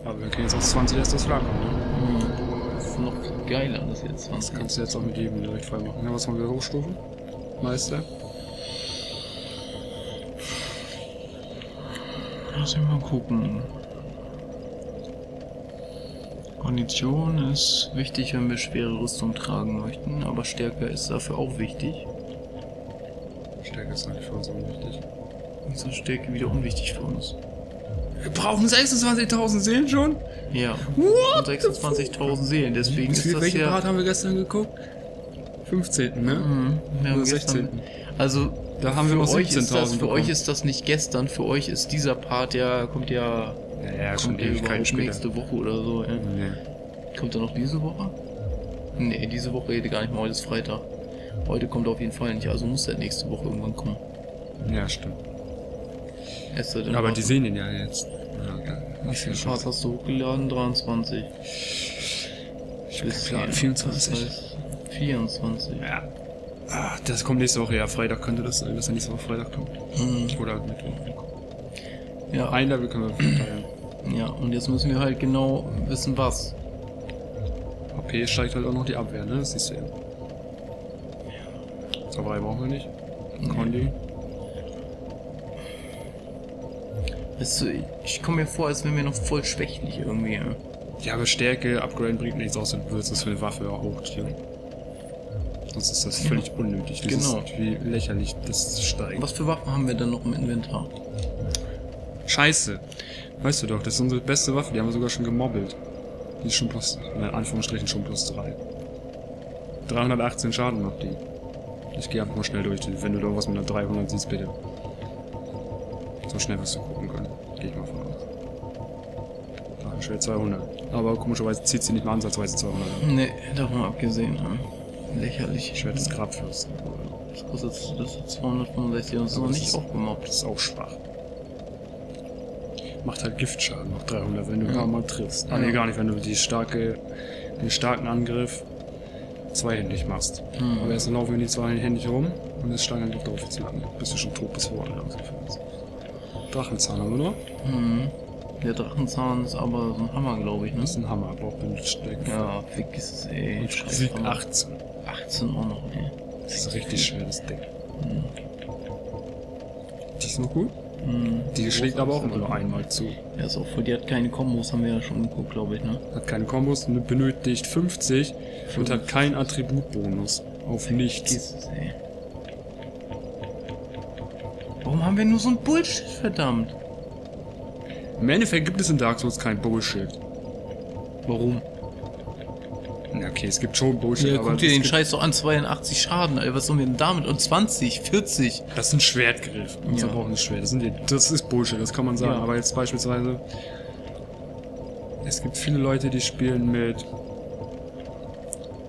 Aber wir können jetzt auf 20 erst das Flackern, ne? Das ist noch viel geiler, das jetzt Das 20. kannst du jetzt auch mit jedem direkt voll machen. Ja, was wollen wir hochstufen? Meister? Lass mich mal gucken. Kondition ist wichtig, wenn wir schwere Rüstung tragen möchten, aber Stärke ist dafür auch wichtig. Stärke ist eigentlich für uns unwichtig. Ist Stärke wieder unwichtig für uns? Wir brauchen 26.000 Seelen schon? Ja. What Und 26.000 Seelen, deswegen Wie ist das welchen ja... Part haben wir gestern geguckt? 15. ne? Mhm, Oder gestern- 16.. Also Da haben wir für noch euch ist das 17.000 für euch ist das nicht gestern, für euch ist dieser Part ja kommt ja Ja, ja, kommt ja überhaupt später. nächste Woche oder so. Ja. Nee. Kommt er noch diese Woche? Nee, diese Woche geht gar nicht mehr, heute ist Freitag. Heute kommt er auf jeden Fall nicht, also muss er nächste Woche irgendwann kommen. Ja, stimmt. Denn, Aber die sehen ihn ja jetzt. Ja, ja. Wie viele Parts hast du hochgeladen? 23. Ich hier. 24. Das heißt 24. Ja. Ah, das kommt nächste Woche, ja. Freitag könnte das sein, dass er nächste Woche Freitag kommt. Mhm. Oder Mittwoch. Ja, Ein Level können wir verteilen. ja, und jetzt müssen wir halt genau wissen, was. HP steigt halt auch noch die Abwehr, ne? Das siehst du ja. Zauberei brauchen wir nicht. Kondi. Weißt du, ich komme mir vor, als wären wir noch voll schwächlich irgendwie. Ja. Ja, aber Stärke, Upgrade bringt nichts, außer du würdest es für eine Waffe auch hochtieren. Sonst ist das völlig unnötig. Das Genau. ist wie lächerlich, das steigt. Was für Waffen haben wir denn noch im Inventar? Scheiße. Weißt du doch, das ist unsere beste Waffe, die haben wir sogar schon gemobbelt. Die ist schon plus, in Anführungsstrichen schon plus 3. 318 Schaden macht die. Ich gehe einfach mal schnell durch, wenn du da was mit einer 300 siehst, bitte. So schnell wirst du gucken können. Gehe ich mal von aus. Da, schwer 200. Aber komischerweise zieht sie nicht mal ansatzweise 200 an. Nee, davon abgesehen. Ja. Lächerlich. Schwert des Grabfürsten. Das kostet das ist 265 und ist noch nicht ist- aufgemobbt. Das ist auch schwach. Macht halt Giftschaden, noch 300, wenn du ein Ja. paar Mal triffst. Ah, nee, Ja. gar nicht, wenn du die starke, den starken Angriff zweihändig machst. Hm. Aber erst dann laufen wir die zweihändig rum und das Stangenangriff dauert viel zu lange, bis du schon tot bist vor Ort ausgeführt hast. Drachenzahn haben wir noch. Mhm. Der Drachenzahn ist aber so ein Hammer, glaube ich, ne? Das ist ein Hammer, braucht ein Steck. Ja, vergiss es, ey. Und Hammer. 18. 18 auch noch, ey. Das ist ein richtig schweres Ding. Mhm. Die ist noch gut. Mhm. Die schlägt aber auch immer nur einmal zu. Ja, ist auch voll. Die hat keine Kombos, haben wir ja schon geguckt, glaube ich, ne? Hat keine Kombos, benötigt 50 und hat keinen Attributbonus. Auf nichts. Vergiss es, ey. Warum haben wir nur so ein Bullshit, verdammt? Im Endeffekt gibt es in Dark Souls kein Bullshit. Warum? Na okay, es gibt schon Bullshit, Ja, aber guck dir den Scheiß doch an, 82 Schaden, Alter. Was sollen wir denn damit? Und 20, 40. das ist ein Schwertgriff. Unser Ja. braucht ein Schwert. Das, sind die, das ist Bullshit, das kann man sagen. Ja. Aber jetzt beispielsweise, es gibt viele Leute, die spielen mit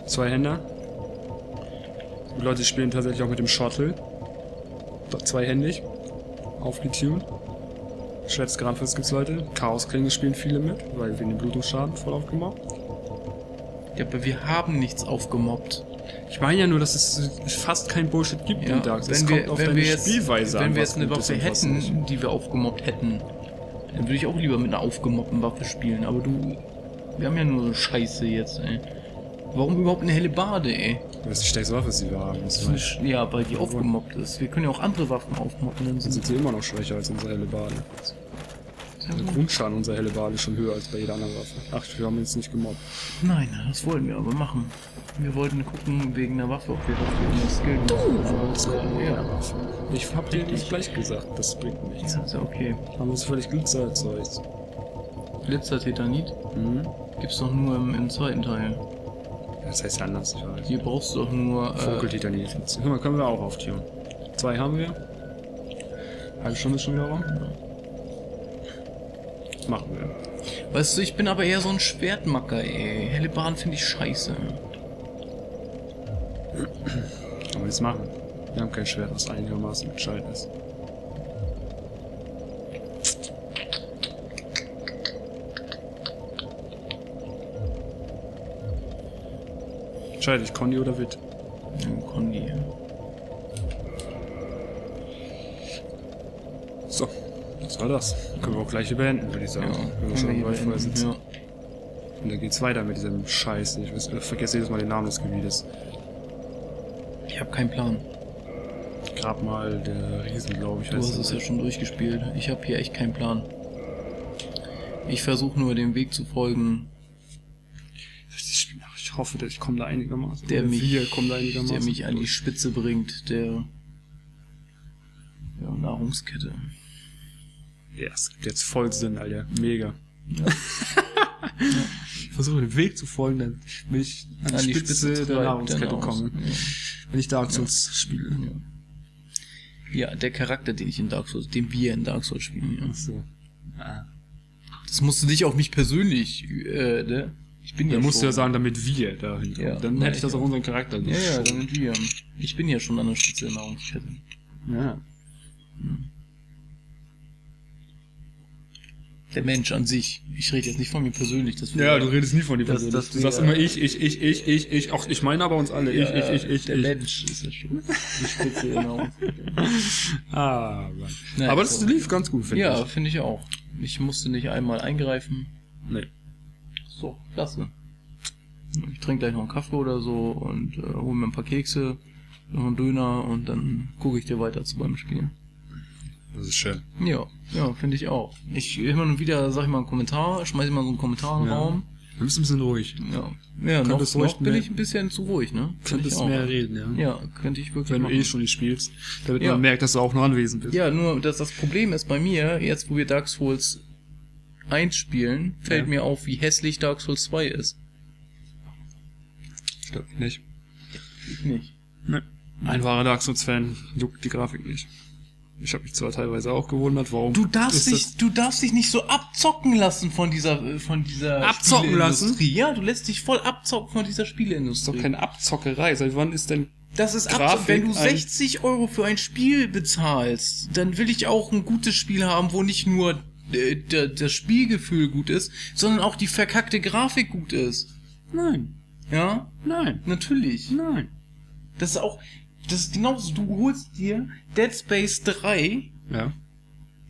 zwei Händer. Gibt Leute, die spielen tatsächlich auch mit dem Shottle. Zweihändig. Aufgetuned. Schwertskranfes gibt's Leute. Chaosklinge spielen viele mit, weil wegen dem Blutungsschaden voll aufgemobbt. Ja, aber wir haben nichts aufgemobbt. Ich meine ja nur, dass es fast kein Bullshit gibt Ja, in Dark Souls. wenn wir, kommt auf wenn wir jetzt, Spielweise wenn an, wir jetzt eine Waffe nicht. hätten, die wir aufgemobbt hätten, dann würde ich auch lieber mit einer aufgemobbten Waffe spielen. Aber du, wir haben ja nur so Scheiße jetzt, ey. Warum überhaupt eine helle Bade, ey? Das ist die stärkste Waffe, die wir haben. Das heißt, Ja, weil die aufgemobbt ist. Wir können ja auch andere Waffen aufmoppen, dann dann sind sie immer noch schwächer als unsere helle Bade. Der Grundschaden unserer helle Bade ist schon höher als bei jeder anderen Waffe. Ach, wir haben jetzt nicht gemobbt. Nein, das wollten wir aber machen. Wir wollten gucken wegen der Waffe, ob wir dafür eine Skill Du! Ja, Ich hab dir nicht gleich gesagt, das bringt nichts. ist ja okay. Haben uns völlig Glitzer erzeugt. Glitzer Titanit Mhm. gibt's doch nur im, im zweiten Teil. Das heißt anders. Hier brauchst du doch nur. Äh, Vogeltitanit. Guck mal, können wir auch auftun. Zwei haben wir. Halbe Stunde ist schon wieder rum. Machen wir. weißt du, ich bin aber eher so ein Schwertmacker, ey. Helle Bahn finde ich scheiße. Kann man jetzt machen. Wir haben kein Schwert, was einigermaßen gescheit ist. Entscheide ich, Condi oder Witt? Ja, Kondi. So, das war das. Können wir auch gleich hier beenden, würde ich sagen. Ja, wenn wir schon Waldfeuer beenden, sitzen. ja. Und dann geht's weiter mit diesem Scheiß. Ich weiß, vergesse jedes Mal den Namen des Gebietes. Ich habe keinen Plan. Grab mal der Riesen, glaube ich. Du heißt hast es ja schon durchgespielt. Ich habe hier echt keinen Plan. Ich versuche nur dem Weg zu folgen, Ich, hoffe, dass ich komme da einigermaßen. der mich, wir kommen da einigermaßen. der mich an die. Spitze bringt, der ja, Nahrungskette. Ja, es gibt jetzt voll Sinn, Alter. Mega. [LAUGHS] ich versuche den Weg zu folgen, dann will ich an, die Spitze, der treibt Nahrungskette der Nahrungs- kommen. Wenn ich Dark Souls spiele. Ja. ja, der Charakter, den ich in Dark Souls, den wir in Dark Souls spielen. Ja. Ach so. Ah. Das musst du dich auf mich persönlich, äh, ne? Ich bin ja musst du schon, ja sagen, damit wir da hinkommen. Ja. Dann Ja, hätte ich das ja. auf unseren Charakter Ja, ja, damit wir. Ich bin ja schon an der Spitze der Nahrungskette. ja. Der Mensch an sich. Ich rede jetzt nicht von mir persönlich. Das Ja, du redest nie von dir Das- persönlich. das du sagst immer ich, ich, ich, ich, ich, ich. Ach, ich meine aber uns alle. Ich, Ja, ich, ich, ich, Der ich. Mensch ist ja schon die Spitze der Nahrungskette. [LAUGHS] Ah. Nein, aber das so. lief ganz gut, finde Ja, ich. finde ich auch. Ich musste nicht einmal eingreifen. Nee. So, klasse. Ich trinke gleich noch einen Kaffee oder so und äh, hole mir ein paar Kekse, noch einen Döner und dann gucke ich dir weiter zu beim Spielen. Das ist schön. Ja, ja, finde ich auch. Ich immer und wieder sag ich mal einen Kommentar, schmeiß ich mal so einen Kommentar in den Ja. Raum. Du bist ein bisschen ruhig. Ja, ja noch, Könntest ruhig noch bin ich ein bisschen zu ruhig, ne? Ich Könntest auch. mehr reden, ja. Ja, könnte ich wirklich Wenn du machen. eh schon nicht spielst, damit Ja. man merkt, dass du auch noch anwesend bist. Ja, nur dass das Problem ist bei mir, jetzt wo wir Dark Souls 1 spielen, fällt Ja. mir auf, wie hässlich Dark Souls 2 ist. Stört mich nicht. Ich nicht. Nee. Ein wahrer Dark Souls-Fan juckt die Grafik nicht. Ich habe mich zwar teilweise auch gewundert, warum. Du darfst dich, du darfst dich nicht so abzocken lassen von dieser, äh, von dieser Abzocken lassen? Spieleindustrie. Ja, du lässt dich voll abzocken von dieser Das ist Spieleindustrie. doch keine Abzockerei. Seit wann ist denn. das ist abzocken. Wenn du ein- 60 Euro für ein Spiel bezahlst, dann will ich auch ein gutes Spiel haben, wo nicht nur äh, das Spielgefühl gut ist, sondern auch die verkackte Grafik gut ist. Nein, Ja, nein, natürlich. nein. Das ist auch, das ist genauso, du holst dir Dead Space 3, Ja.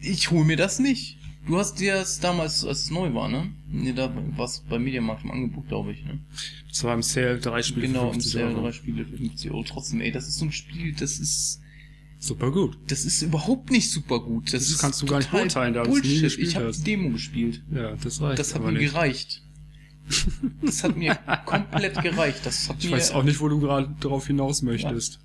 ich hol mir das nicht. Du hast dir das damals, als es neu war, ne? Ne, da war es bei Mediamarkt im Angebot, glaube ich, ne? Das war im Sale drei Spiele Genau, für im 50 Sale Euro. drei Spiele für 50 Euro. Trotzdem, ey, das ist so ein Spiel, das ist, Super gut. das ist überhaupt nicht super gut. Das, Das kannst du gar nicht beurteilen, da du es nie Bullshit. gespielt Ich habe die Demo gespielt. Ja, das reicht. Das hat mir nicht. gereicht. Das hat mir [LAUGHS] komplett gereicht. Das hat Ich mir, weiß auch nicht, wo du gerade darauf hinaus möchtest.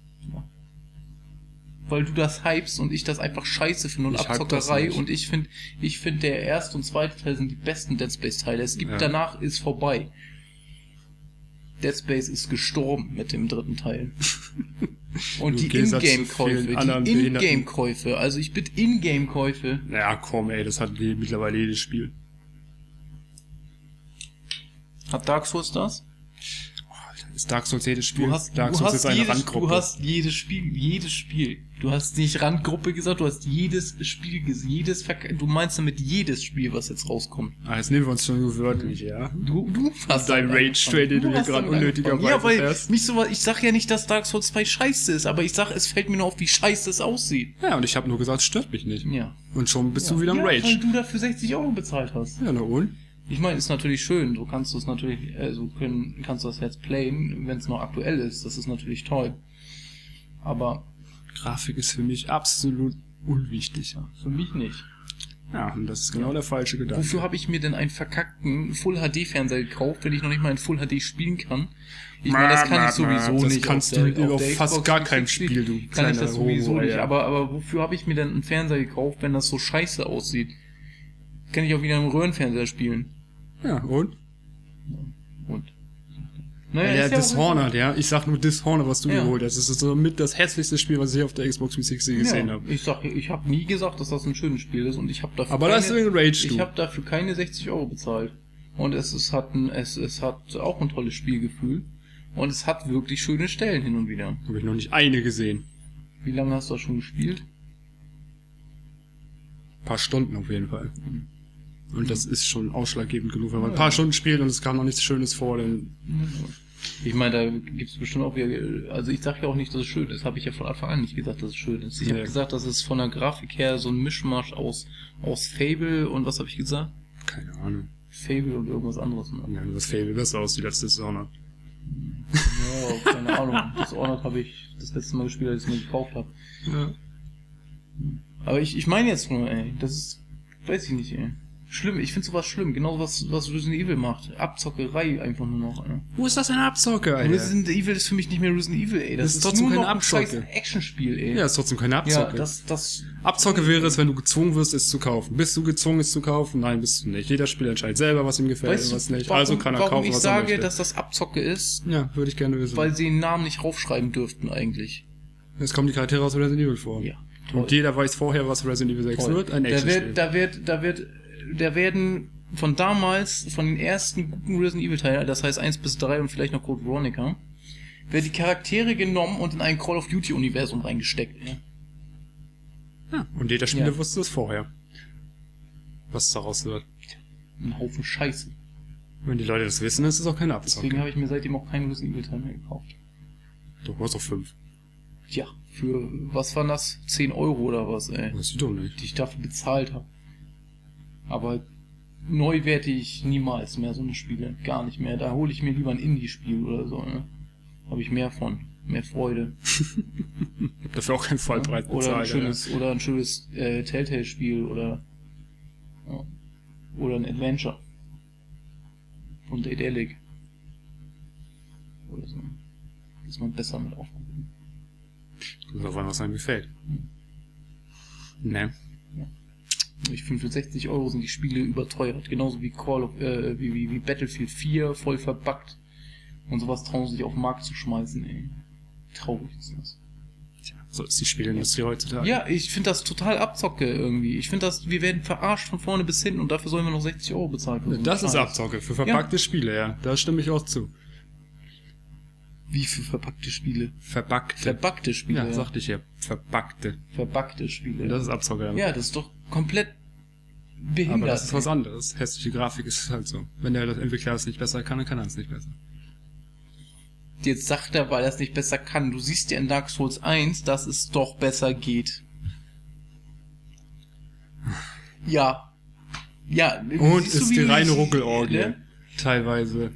weil du das hypst und ich das einfach scheiße finde und Ich Abzockerei und ich finde, ich finde der erste und zweite Teil sind die besten Dead Space Teile. Es gibt Ja. danach ist vorbei. Dead Space ist gestorben mit dem dritten Teil. [LAUGHS] Und die Ingame-Käufe, die. Ingame-Käufe, also ich bitte Ingame-Käufe. Naja, komm, ey, das hat mittlerweile jedes Spiel. Hat Dark Souls das? Ist Dark Souls jedes Spiel? Du hast, Dark Souls ist eine jedes, Randgruppe. du hast jedes Spiel, jedes Spiel. Du hast nicht Randgruppe gesagt, du hast jedes Spiel, jedes, Verk du meinst damit jedes Spiel, was jetzt rauskommt. ah, jetzt nehmen wir uns schon nur wörtlich, ja? Du, du hast Dein damit Rage-Train, den du hier gerade unnötigerweise. Ja, weil fährst. mich so, ich sag ja nicht, dass Dark Souls 2 scheiße ist, aber ich sag, es fällt mir nur auf, wie scheiße es aussieht. Ja, und ich habe nur gesagt, es stört mich nicht. Ja. Und schon bist du wieder im ja, Weil Rage. du dafür 60 Euro bezahlt hast. Ja, na und? Ich meine, ist natürlich schön. So kannst du es natürlich, äh, so können, kannst du das jetzt playen, wenn es noch aktuell ist. Das ist natürlich toll. Aber Grafik ist für mich absolut unwichtig. für mich nicht. Ja, und das ist genau der falsche Gedanke. Wofür habe ich mir denn einen verkackten Full-HD-Fernseher gekauft, wenn ich noch nicht mal in Full-HD spielen kann? Ich meine, das kann ich sowieso das nicht. kannst auf du der- auf der fast Xbox gar 360 Spiel, du Kann ich das sowieso Homo, nicht. ja. Aber, aber wofür habe ich mir denn einen Fernseher gekauft, wenn das so scheiße aussieht? Kann ich auch wieder im Röhrenfernseher spielen. Ja, und? Und? Naja, Ja, der ist ja Dishonored, ja. Ich sag nur Dishonored, was du Ja. geholt hast. Das ist so mit das hässlichste Spiel, was ich auf der Xbox 360 gesehen ja, habe. Ich sag, ich habe nie gesagt, dass das ein schönes Spiel ist und ich habe dafür Aber keine, deswegen rage du. ich habe dafür keine 60 Euro bezahlt. Und es, es hat ein, es, es hat auch ein tolles Spielgefühl und es hat wirklich schöne Stellen hin und wieder. Habe ich noch nicht eine gesehen. Wie lange hast du das schon gespielt? Ein paar Stunden auf jeden Fall. Und das ist schon ausschlaggebend genug. Wenn man ein Ja. paar Stunden spielt und es kam noch nichts Schönes vor, dann Ich meine, da gibt es bestimmt auch wieder, also ich sage ja auch nicht, dass es schön ist, habe ich ja von Anfang an nicht gesagt, dass es schön ist. Ich habe Nee. gesagt, dass es von der Grafik her so ein Mischmasch aus, aus Fable und was habe ich gesagt? keine Ahnung. Fable und irgendwas anderes. Ne? Ja, das Fable besser aussieht als Dishonored. Ja, [LAUGHS] keine Ahnung. Dishonored habe ich das letzte Mal gespielt, als ich es mir gekauft habe. Ja. Aber ich, ich meine jetzt nur, ey, das ist, weiß ich nicht, ey. Schlimm, ich finde sowas schlimm, genau was, was Resident Evil macht. Abzockerei einfach nur noch, ey. Wo ist das denn Abzocke, Alter? Resident Evil ist für mich nicht mehr Resident Evil, ey. Das, Das ist ist, trotzdem nur keine noch ein Abzocke. scheiß Actionspiel, ey. Ja, ist trotzdem keine ja Abzocke. das, das, Abzocke wäre es, wenn du gezwungen wirst, es zu kaufen. Bist du gezwungen, es zu kaufen? Nein, bist du nicht. Jeder Spieler entscheidet selber, was ihm gefällt weißt und was nicht. warum, also kann er warum kaufen, ich was sage, er möchte. dass das Abzocke ist? ja, würde ich gerne wissen. Weil sie den Namen nicht raufschreiben dürften, eigentlich. Jetzt kommen die Charaktere aus Resident Evil vor. Ja. Und jeder weiß vorher, was Resident Evil 6 Toll. wird. Ein da Actionspiel. wird, da wird, da wird, da werden von damals, von den ersten guten Resident Evil Teilen, das heißt 1 bis 3 und vielleicht noch Code Veronica, werden die Charaktere genommen und in ein Call of Duty Universum reingesteckt. Ey. ja. Und jeder Spieler Ja. wusste es vorher. Was daraus wird. Ein Haufen Scheiße. Wenn die Leute das wissen, ist es auch keine Abzocke. Deswegen habe ich mir seitdem auch keinen Resident Evil Teil mehr gekauft. Du hast auch fünf. Tja, für, was waren das? 10 Euro oder was, ey. Das ist doch nicht. Die ich dafür bezahlt habe. Aber neu werte ich niemals mehr so eine Spiele. Gar nicht mehr. Da hole ich mir lieber ein Indie-Spiel oder so, ne? Habe ich mehr von. Mehr Freude. [LAUGHS] Dafür auch keinen Vollpreis Oder ein schönes, oder ein schönes äh, Telltale-Spiel oder ja, oder ein Adventure. Und Idyllic. Oder so. Ist man besser mit aufgehoben. Alter. Auf was einem gefällt. Ne. Ich finde, für 60 Euro sind die Spiele überteuert. Genauso wie Call of, äh, wie, wie, wie Battlefield 4, voll verbuggt. Und sowas trauen sie sich auf den Markt zu schmeißen, ey. Traurig ist das. Tja, so ist die Spielindustrie heutzutage. Ja, ich finde das total abzocke irgendwie. Ich finde das, wir werden verarscht von vorne bis hinten und dafür sollen wir noch 60 Euro bezahlen. so Das ist. Abzocke. Für verpackte Spiele, ja. Da stimme ich auch zu. Wie für verpackte Spiele? Verpackte. Verbackte Spiele. ja, sagte ich ja. Verpackte. Verbackte Spiele. Das ist Abzocke. ja, das ist doch komplett behindert. Aber das ist was anderes. Hässliche Grafik ist halt so. Wenn der Entwickler es nicht besser kann, dann kann er es nicht besser. Jetzt sagt er, weil er es nicht besser kann. Du siehst ja in Dark Souls 1, dass es doch besser geht. Ja. Ja. Und ist die reine Ruckelorgie. ne? Teilweise.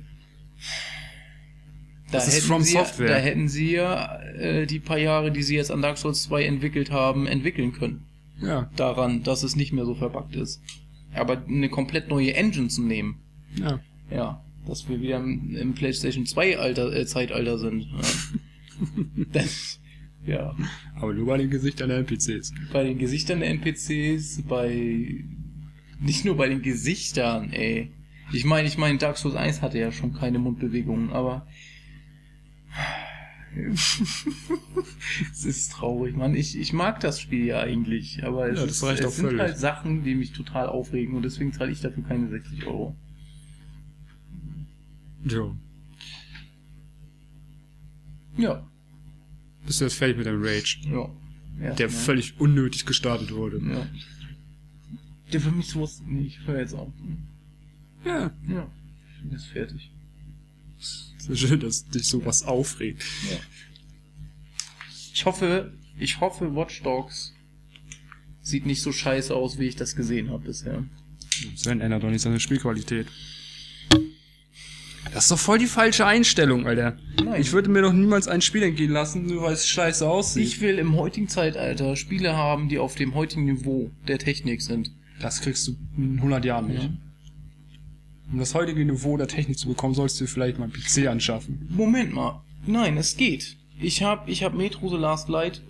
Da Das ist hätten From sie, Software. Da hätten sie ja äh, die paar Jahre, die sie jetzt an Dark Souls 2 entwickelt haben, entwickeln können. Ja. Daran, dass es nicht mehr so verpackt ist. Aber eine komplett neue Engine zu nehmen, Ja. ja, dass wir wieder im, im PlayStation 2 Alter, äh, Zeitalter sind. Ja. [LAUGHS] das, ja. Aber nur bei den Gesichtern der NPCs. Bei den Gesichtern der NPCs, bei. Nicht nur bei den Gesichtern, ey. Ich meine, ich meine, Dark Souls 1 hatte ja schon keine Mundbewegungen, aber. Es ist traurig, Mann. Ich, ich mag das Spiel ja eigentlich, aber es, Ja, das ist, es sind völlig. halt Sachen, die mich total aufregen und deswegen zahle ich dafür keine 60 Euro. Jo. Ja, Bist du jetzt fertig mit deinem Rage? ja. Erst Der mal. völlig unnötig gestartet wurde. Ja. Der für mich sowas. Nee, ich höre jetzt auf. Ja. Ja. Ich bin jetzt fertig. [LAUGHS] Ist schön, dass dich sowas aufregt. Ja. Ich hoffe, ich hoffe, Watch Dogs sieht nicht so scheiße aus, wie ich das gesehen habe bisher. Sven ändert doch nicht seine Spielqualität. Das ist doch voll die falsche Einstellung, Alter. Nein. Ich würde mir doch niemals ein Spiel entgehen lassen, nur weil es scheiße aussieht. Ich will im heutigen Zeitalter Spiele haben, die auf dem heutigen Niveau der Technik sind. das kriegst du in 100 Jahren nicht. Ja. Um das heutige Niveau der Technik zu bekommen, sollst du vielleicht mal einen PC anschaffen. Moment mal. Nein, es geht. Ich hab, ich hab Metro The Last Light,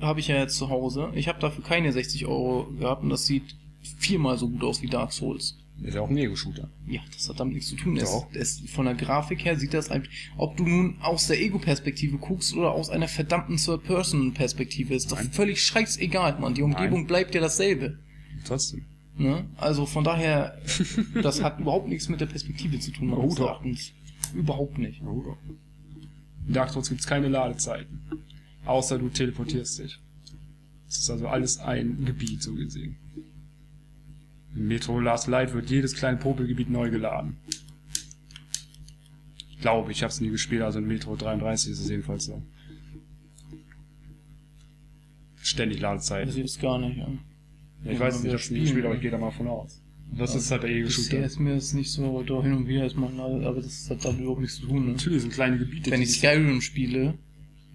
habe ich ja jetzt zu Hause. Ich habe dafür keine 60 Euro gehabt und das sieht viermal so gut aus wie Dark Souls. Ist ja auch ein Ego-Shooter. Ja, das hat damit nichts zu tun. Es, es, von der Grafik her sieht das einfach, ob du nun aus der Ego-Perspektive guckst oder aus einer verdammten Third-Person-Perspektive, ist doch Nein. völlig scheißegal, Mann. Die Umgebung Nein. bleibt ja dasselbe. Trotzdem. Ne? Also von daher, das hat überhaupt nichts mit der Perspektive zu tun, meines. Erachtens. Überhaupt nicht. In Dark Souls gibt's keine Ladezeiten. Außer du teleportierst dich. Das ist also alles ein Gebiet, so gesehen. In Metro Last Light wird jedes kleine Popelgebiet neu geladen. Ich glaube, ich habe es nie gespielt, also in Metro 33 ist es jedenfalls so. Ständig Ladezeit. Das ist gar nicht, ja. Ich ja, weiß nicht, das nie spielen, gespielt, aber ja. ich gehe da mal von aus. Und das ist halt der Bisher Ego-Shooter. ist mir das nicht so da hin und wieder erstmal, aber das hat damit überhaupt nichts zu tun. Ne? Natürlich sind kleine Gebiete. Wenn ich Skyrim spiele,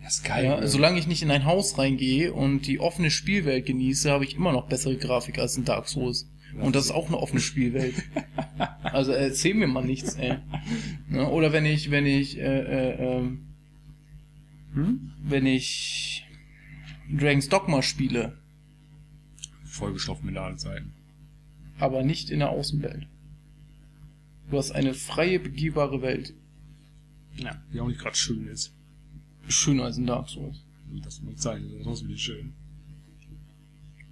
Ja, ist geil. ja, solange ich nicht in ein Haus reingehe und die offene Spielwelt genieße, habe ich immer noch bessere Grafik als in Dark Souls. Und das ist auch eine offene Spielwelt. [LAUGHS] also erzähl mir mal nichts, ey. Ne? Oder wenn ich, wenn ich, äh, äh, ähm, Hm? wenn ich Dragon's Dogma spiele, Vollgestopft mit Ladezeiten. aber nicht in der Außenwelt. Du hast eine freie, begehbare Welt. Ja. Die auch nicht gerade schön ist. Schöner als in Dark Souls. Das muss sein, das ist trotzdem nicht schön.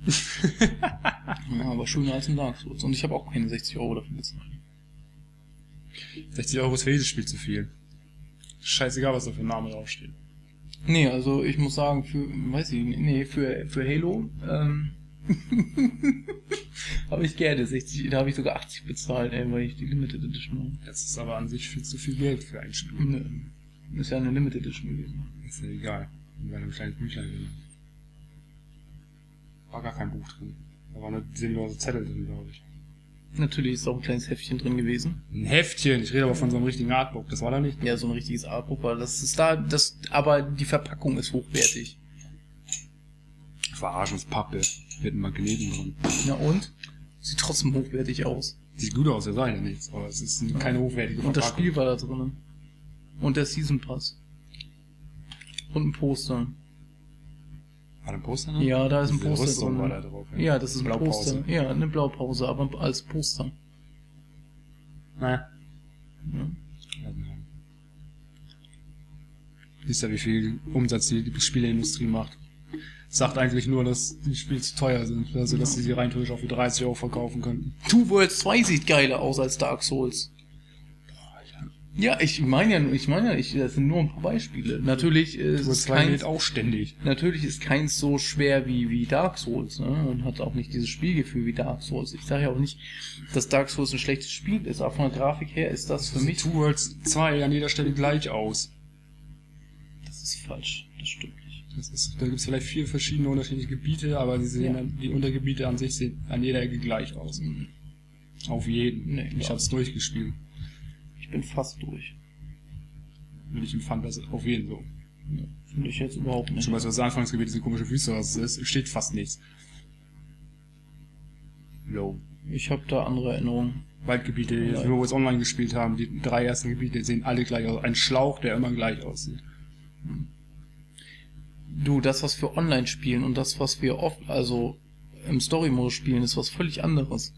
[LAUGHS] Ja, aber schöner als in Dark Souls. Und ich habe auch keine 60 Euro dafür gezahlt. 60 Euro ist für jedes Spiel zu viel. Scheißegal, was da für ein Name draufsteht. Nee, also ich muss sagen, für, weiß ich, nee, für, für Halo, ähm, [LAUGHS] habe ich gerne 60, da habe ich sogar 80 bezahlt, ey, weil ich die Limited Edition Das ist aber an sich viel zu viel Geld für ein Spiel. habe. Nee, ist ja eine Limited Edition gewesen. Ist ja egal. Bei einem kleinen Büchlein. War gar kein Buch drin. Da war eine sinnlose Zettel drin, glaube ich. Natürlich ist auch ein kleines Heftchen drin gewesen. Ein Heftchen, ich rede aber von so einem richtigen Artbook. Das war da nicht. Ja, so ein richtiges Artbook, weil das ist da, das, aber die Verpackung ist hochwertig. Verarschungspappe. Mit einem Magneten drin. Ja und? Sieht trotzdem hochwertig aus. Sieht gut aus, ja sag ich ja nichts. Aber es ist keine hochwertige Und das Verpackung. Spiel war da drin. Und der Season Pass. Und ein Poster. War da ein Poster drin? Ja, da ist ein Diese Poster Rüstung drin. war da drauf. Ja, das ist ein Blaupause. Poster. Ja, eine Blaupause, aber als Poster. Naja. Ja. Siehst ja, wie viel Umsatz die, die Spieleindustrie macht. Sagt eigentlich nur, dass die Spiele zu teuer sind, also dass sie sie rein theoretisch auch für 30 Euro verkaufen könnten. Two Worlds 2 sieht geiler aus als Dark Souls. Ja, ich meine ja, nur- ich meine ja, ich, das sind nur ein paar Beispiele. Natürlich ist es kein, auch ständig. natürlich ist keins so schwer wie, wie Dark Souls, ne? Und hat auch nicht dieses Spielgefühl wie Dark Souls. Ich sage ja auch nicht, dass Dark Souls ein schlechtes Spiel ist, aber von der Grafik her ist das für mich. Two Worlds 2 an jeder Stelle gleich aus. Das ist falsch. Das stimmt ist, da gibt es vielleicht vier verschiedene unterschiedliche Gebiete, aber sie sehen Ja. dann, die Untergebiete an sich sehen an jeder Ecke gleich aus. Auf jeden. Nee, ich ja. hab's durchgespielt. Ich bin fast durch. Und ich empfand das auf jeden so. Finde ich jetzt überhaupt nicht. Zum Beispiel das Anfangsgebiet, diese komische Wüste, was es ist, steht fast nichts. Low. Ich habe da andere Erinnerungen. Waldgebiete, die Ja. wir jetzt online gespielt haben, die drei ersten Gebiete sehen alle gleich aus. Ein Schlauch, der immer gleich aussieht. Du, das, was wir online spielen und das, was wir oft, also im Story-Modus spielen, ist was völlig anderes.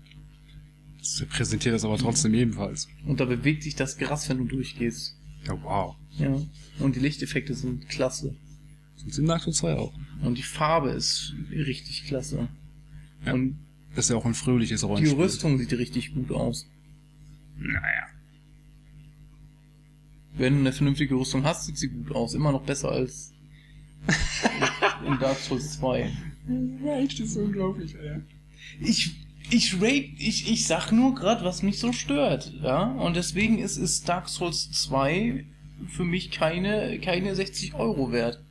Das präsentiert das aber trotzdem ebenfalls. Und da bewegt sich das Gras, wenn du durchgehst. Ja, wow. Ja. Und die Lichteffekte sind klasse. Sonst in Dark Souls 2 auch. Und die Farbe ist richtig klasse. Ja. Und Das ist ja auch ein fröhliches die Rollenspiel. Rüstung sieht richtig gut aus. Naja. Wenn du eine vernünftige Rüstung hast, sieht sie gut aus. Immer noch besser als in Dark Souls 2. Rage ist unglaublich, ey. Ich, ich rate, ich, ich sag nur grad, was mich so stört, ja. Und deswegen ist, ist Dark Souls 2 für mich keine, keine 60 Euro wert.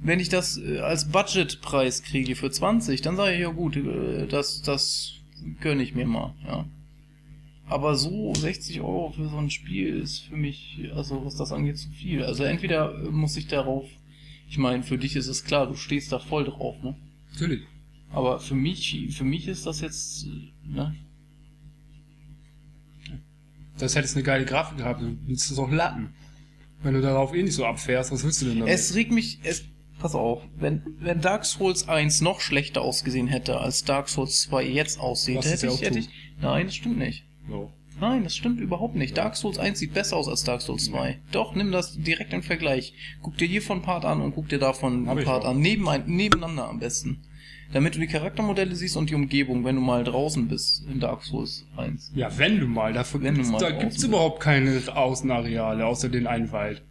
Wenn ich das äh, als Budgetpreis kriege für 20, dann sage ich ja gut, äh, das, das gönne ich mir mal, ja. Aber so 60 Euro für so ein Spiel ist für mich, also was das angeht, zu viel. Also entweder muss ich darauf, ich meine, für dich ist es klar, du stehst da voll drauf, ne? Natürlich. Aber für mich, für mich ist das jetzt, ne? Das hättest eine geile Grafik gehabt, dann willst du es auch latten. Wenn du darauf eh nicht so abfährst, was willst du denn damit? Es regt mich, es, pass auf, wenn, wenn Dark Souls 1 noch schlechter ausgesehen hätte, als Dark Souls 2 jetzt aussieht, hätte ich, hätte ich, nein, das stimmt nicht. So. Nein, das stimmt überhaupt nicht. Dark Souls 1 sieht besser aus als Dark Souls 2. Doch, nimm das direkt im Vergleich. Guck dir hier von Part an und guck dir davon Hab Part an. Nebenein, nebeneinander am besten. Damit du die Charaktermodelle siehst und die Umgebung, wenn du mal draußen bist in Dark Souls 1. Ja, wenn du mal, dafür Wenn du mal da gibt's bist. überhaupt keine Außenareale, außer den einen Wald.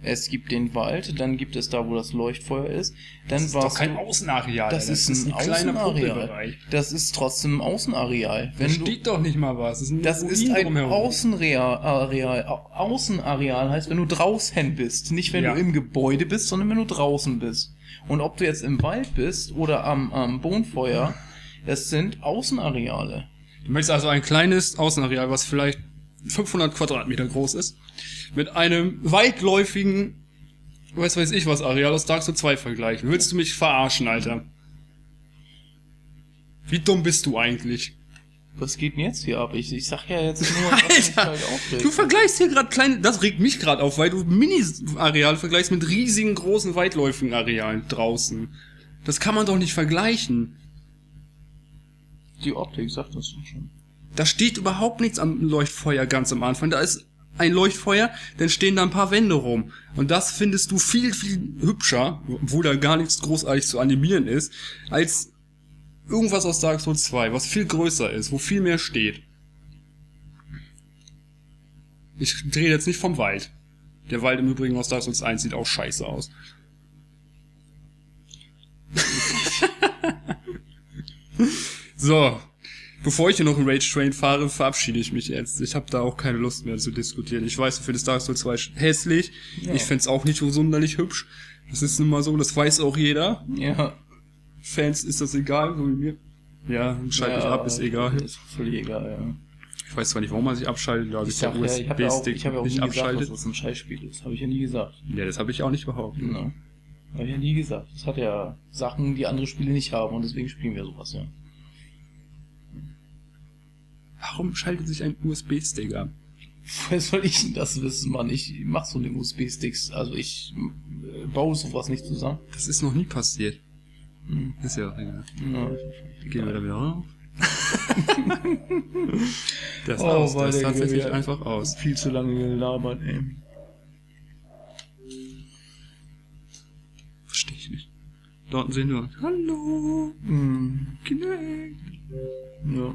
Es gibt den Wald, dann gibt es da, wo das Leuchtfeuer ist. Dann Das ist doch kein du, Außenareal. das, Alter. ist ein, kleiner Außenareal. Das ist trotzdem ein Außenareal. Da Wenn du, steht doch nicht mal was. Das ist, ein Das ist ein drumherum. Außenreal, Areal. Au- Außenareal heißt, wenn du draußen bist. Nicht, wenn Ja. du im Gebäude bist, sondern wenn du draußen bist. Und ob du jetzt im Wald bist oder am, am Bonfeuer, das sind Außenareale. Du möchtest also ein kleines Außenareal, was vielleicht 500 Quadratmeter groß ist, mit einem weitläufigen, weiß weiß ich was, Areal aus Dark Souls 2 vergleichen. Willst du mich verarschen, Alter? Wie dumm bist du eigentlich? Was geht denn jetzt hier ab? Ich, ich sag ja jetzt nur, [LAUGHS] Alter, halt du vergleichst hier gerade kleine, das regt mich gerade auf, weil du Mini-Areale vergleichst mit riesigen, großen, weitläufigen Arealen draußen. Das kann man doch nicht vergleichen. Die Optik sagt das schon. Da steht überhaupt nichts am Leuchtfeuer ganz am Anfang. Da ist ein Leuchtfeuer, dann stehen da ein paar Wände rum. Und das findest du viel, viel hübscher, obwohl da gar nichts großartig zu animieren ist, als irgendwas aus Dark Souls 2, was viel größer ist, wo viel mehr steht. Ich rede jetzt nicht vom Wald. Der Wald im Übrigen aus Dark Souls 1 sieht auch scheiße aus. [LAUGHS] so, bevor ich hier noch einen Rage Train fahre, verabschiede ich mich jetzt. Ich habe da auch keine Lust mehr zu diskutieren. Ich weiß, ich finde das Dark Souls 2 hässlich. Ja. Ich find's auch nicht so sonderlich hübsch. Das ist nun mal so, das weiß auch jeder. Ja. Fans ist das egal, so wie mir. Ja, schalte ich ja, ab, ist egal. Ist völlig egal, ja. Ich weiß zwar nicht, warum man sich abschaltet, da Ich der ja, ich habe ja auch, USB-Stick ich ja nie nicht gesagt, dass abschaltet. das ein Scheißspiel ist. Habe ich ja nie gesagt. Ja, das habe ich auch nicht behauptet. Ne? Habe ich ja nie gesagt. Das hat ja Sachen, die andere Spiele nicht haben und deswegen spielen wir sowas, ja. Warum schaltet sich ein USB-Stick ab? Woher soll ich denn das wissen, Mann? Ich mach so eine USB-Sticks. Also ich äh, baue sowas nicht zusammen. Das ist noch nie passiert. Hm. Ist ja auch egal. Ja. Gehen wir da wieder rauf. das [LAUGHS] Oh, aus, das tatsächlich einfach aus. Viel zu lange gelabert, ey. Verstehe ich nicht. Dort sehen wir. Hallo, Hm. Kinect. Ja.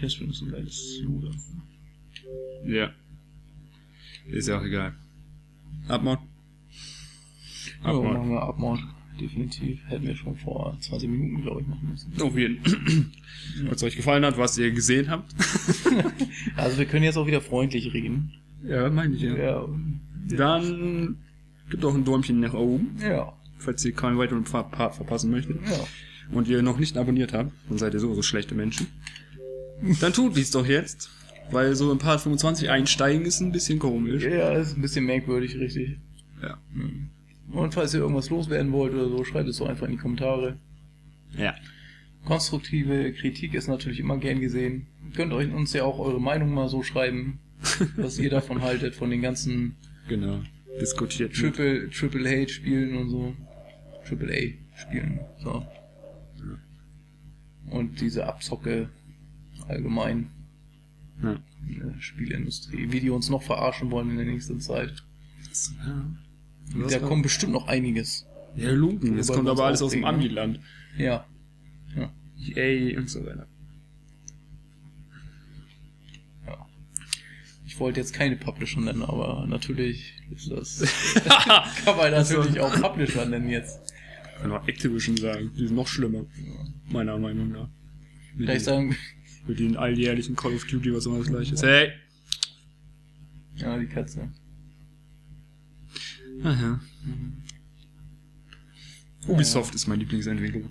Caspin ist ein geiles Luder. Ja. Ist ja auch egal. Abmord. Ja, Abmord. machen wir Abmord. Definitiv. Hätten wir schon vor 20 Minuten, glaube ich, machen müssen. Auf jeden Wenn es euch gefallen hat, was ihr gesehen habt. [LAUGHS] Also wir können jetzt auch wieder freundlich reden. Ja, meine ich ja. Ja. Dann gibt auch ein Däumchen nach oben, Ja. falls ihr keinen weiteren Part verpassen möchtet. Ja. Und ihr noch nicht abonniert habt, dann seid ihr sowieso schlechte Menschen. Dann tut dies doch jetzt. Weil so in Part 25 einsteigen ist ein bisschen komisch. Ja, ist ein bisschen merkwürdig, richtig. Ja. Und falls ihr irgendwas loswerden wollt oder so, schreibt es doch einfach in die Kommentare. Ja. Konstruktive Kritik ist natürlich immer gern gesehen. Könnt euch uns ja auch eure Meinung mal so schreiben, [LAUGHS] was ihr davon haltet, von den ganzen Genau. Diskutiert. Triple, Triple H Spielen und so. Triple A Spielen, so. Und diese Abzocke allgemein Ja. in der Spielindustrie. Wie die uns noch verarschen wollen in der nächsten Zeit. Ja. Da kommt bestimmt noch einiges. Ja, Luken. Jetzt kommt aber alles aus dem ne? Amiland. Ja. Yay und so weiter. ja. Ich wollte jetzt keine Publisher nennen, aber natürlich ist das. [LAUGHS] [LAUGHS] kann man natürlich auch Publisher nennen jetzt. Kann auch Activision sagen. Die sind noch schlimmer. Meiner Meinung nach. Vielleicht sagen, mit den alljährlichen Call of Duty, was immer das gleiche ist. Hey! ja, die Katze. Aha. Ubisoft ist mein Lieblingsentwickler.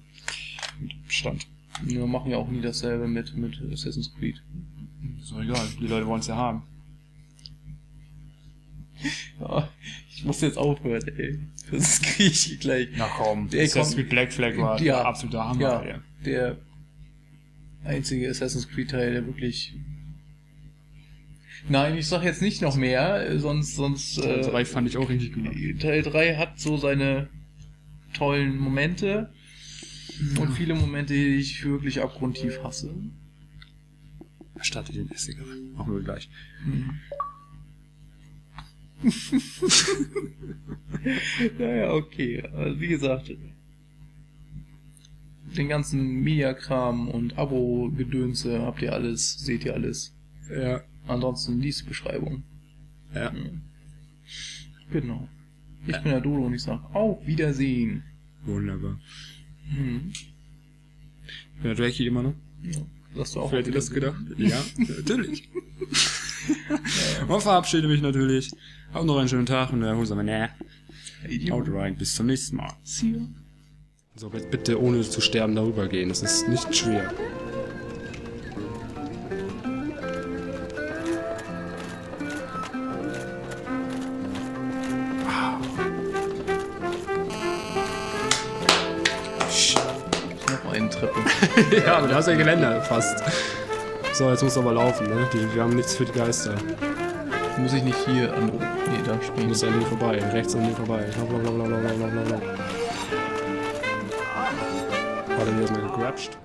Mit Abstand. Wir machen ja auch nie dasselbe mit, mit Assassin's Creed. Ist doch egal, die Leute wollen es ja haben. [LAUGHS] Ja, ich muss jetzt aufhören, ey. Das kriege [LAUGHS] ich gleich. Na komm, Der Assassin's kommt- Creed Black Flag war Ja. der absolute Hammer, Ja, ey. der einzige Assassin's Creed Teil, der wirklich. Nein, ich sag jetzt nicht noch mehr, äh, sonst, sonst. Teil Äh, 3 fand ich auch richtig gut. Teil 3 hat so seine tollen Momente und viele Momente, die ich wirklich abgrundtief hasse. Erstatte den Essiger. Machen wir gleich. [LAUGHS] Naja, okay. Also wie gesagt, den ganzen Media-Kram und Abo-Gedönse habt ihr alles, seht ihr alles. Ja. Ansonsten liest die Beschreibung. Ja. Genau. Ich bin der Dodo und ich sag auf Wiedersehen. Wunderbar. Hm. Ich bin der Drake immer noch. Ja. Sagst du auch auf das gedacht? Ja, natürlich. [LAUGHS] Und verabschiede mich natürlich. Habt noch einen schönen Tag und der Hose ne. Haut rein. Bis zum nächsten Mal. See ya. So, jetzt bitte ohne zu sterben darüber gehen. Das ist nicht schwer. [LAUGHS] Ja, aber da hast ja Geländer fast. So, jetzt muss aber laufen, ne? Die, wir haben nichts für die Geister. Muss ich nicht hier an. Nee, da Du springen. musst an denen vorbei, rechts an denen vorbei. Blablabla. War denn jetzt mal gegrapscht?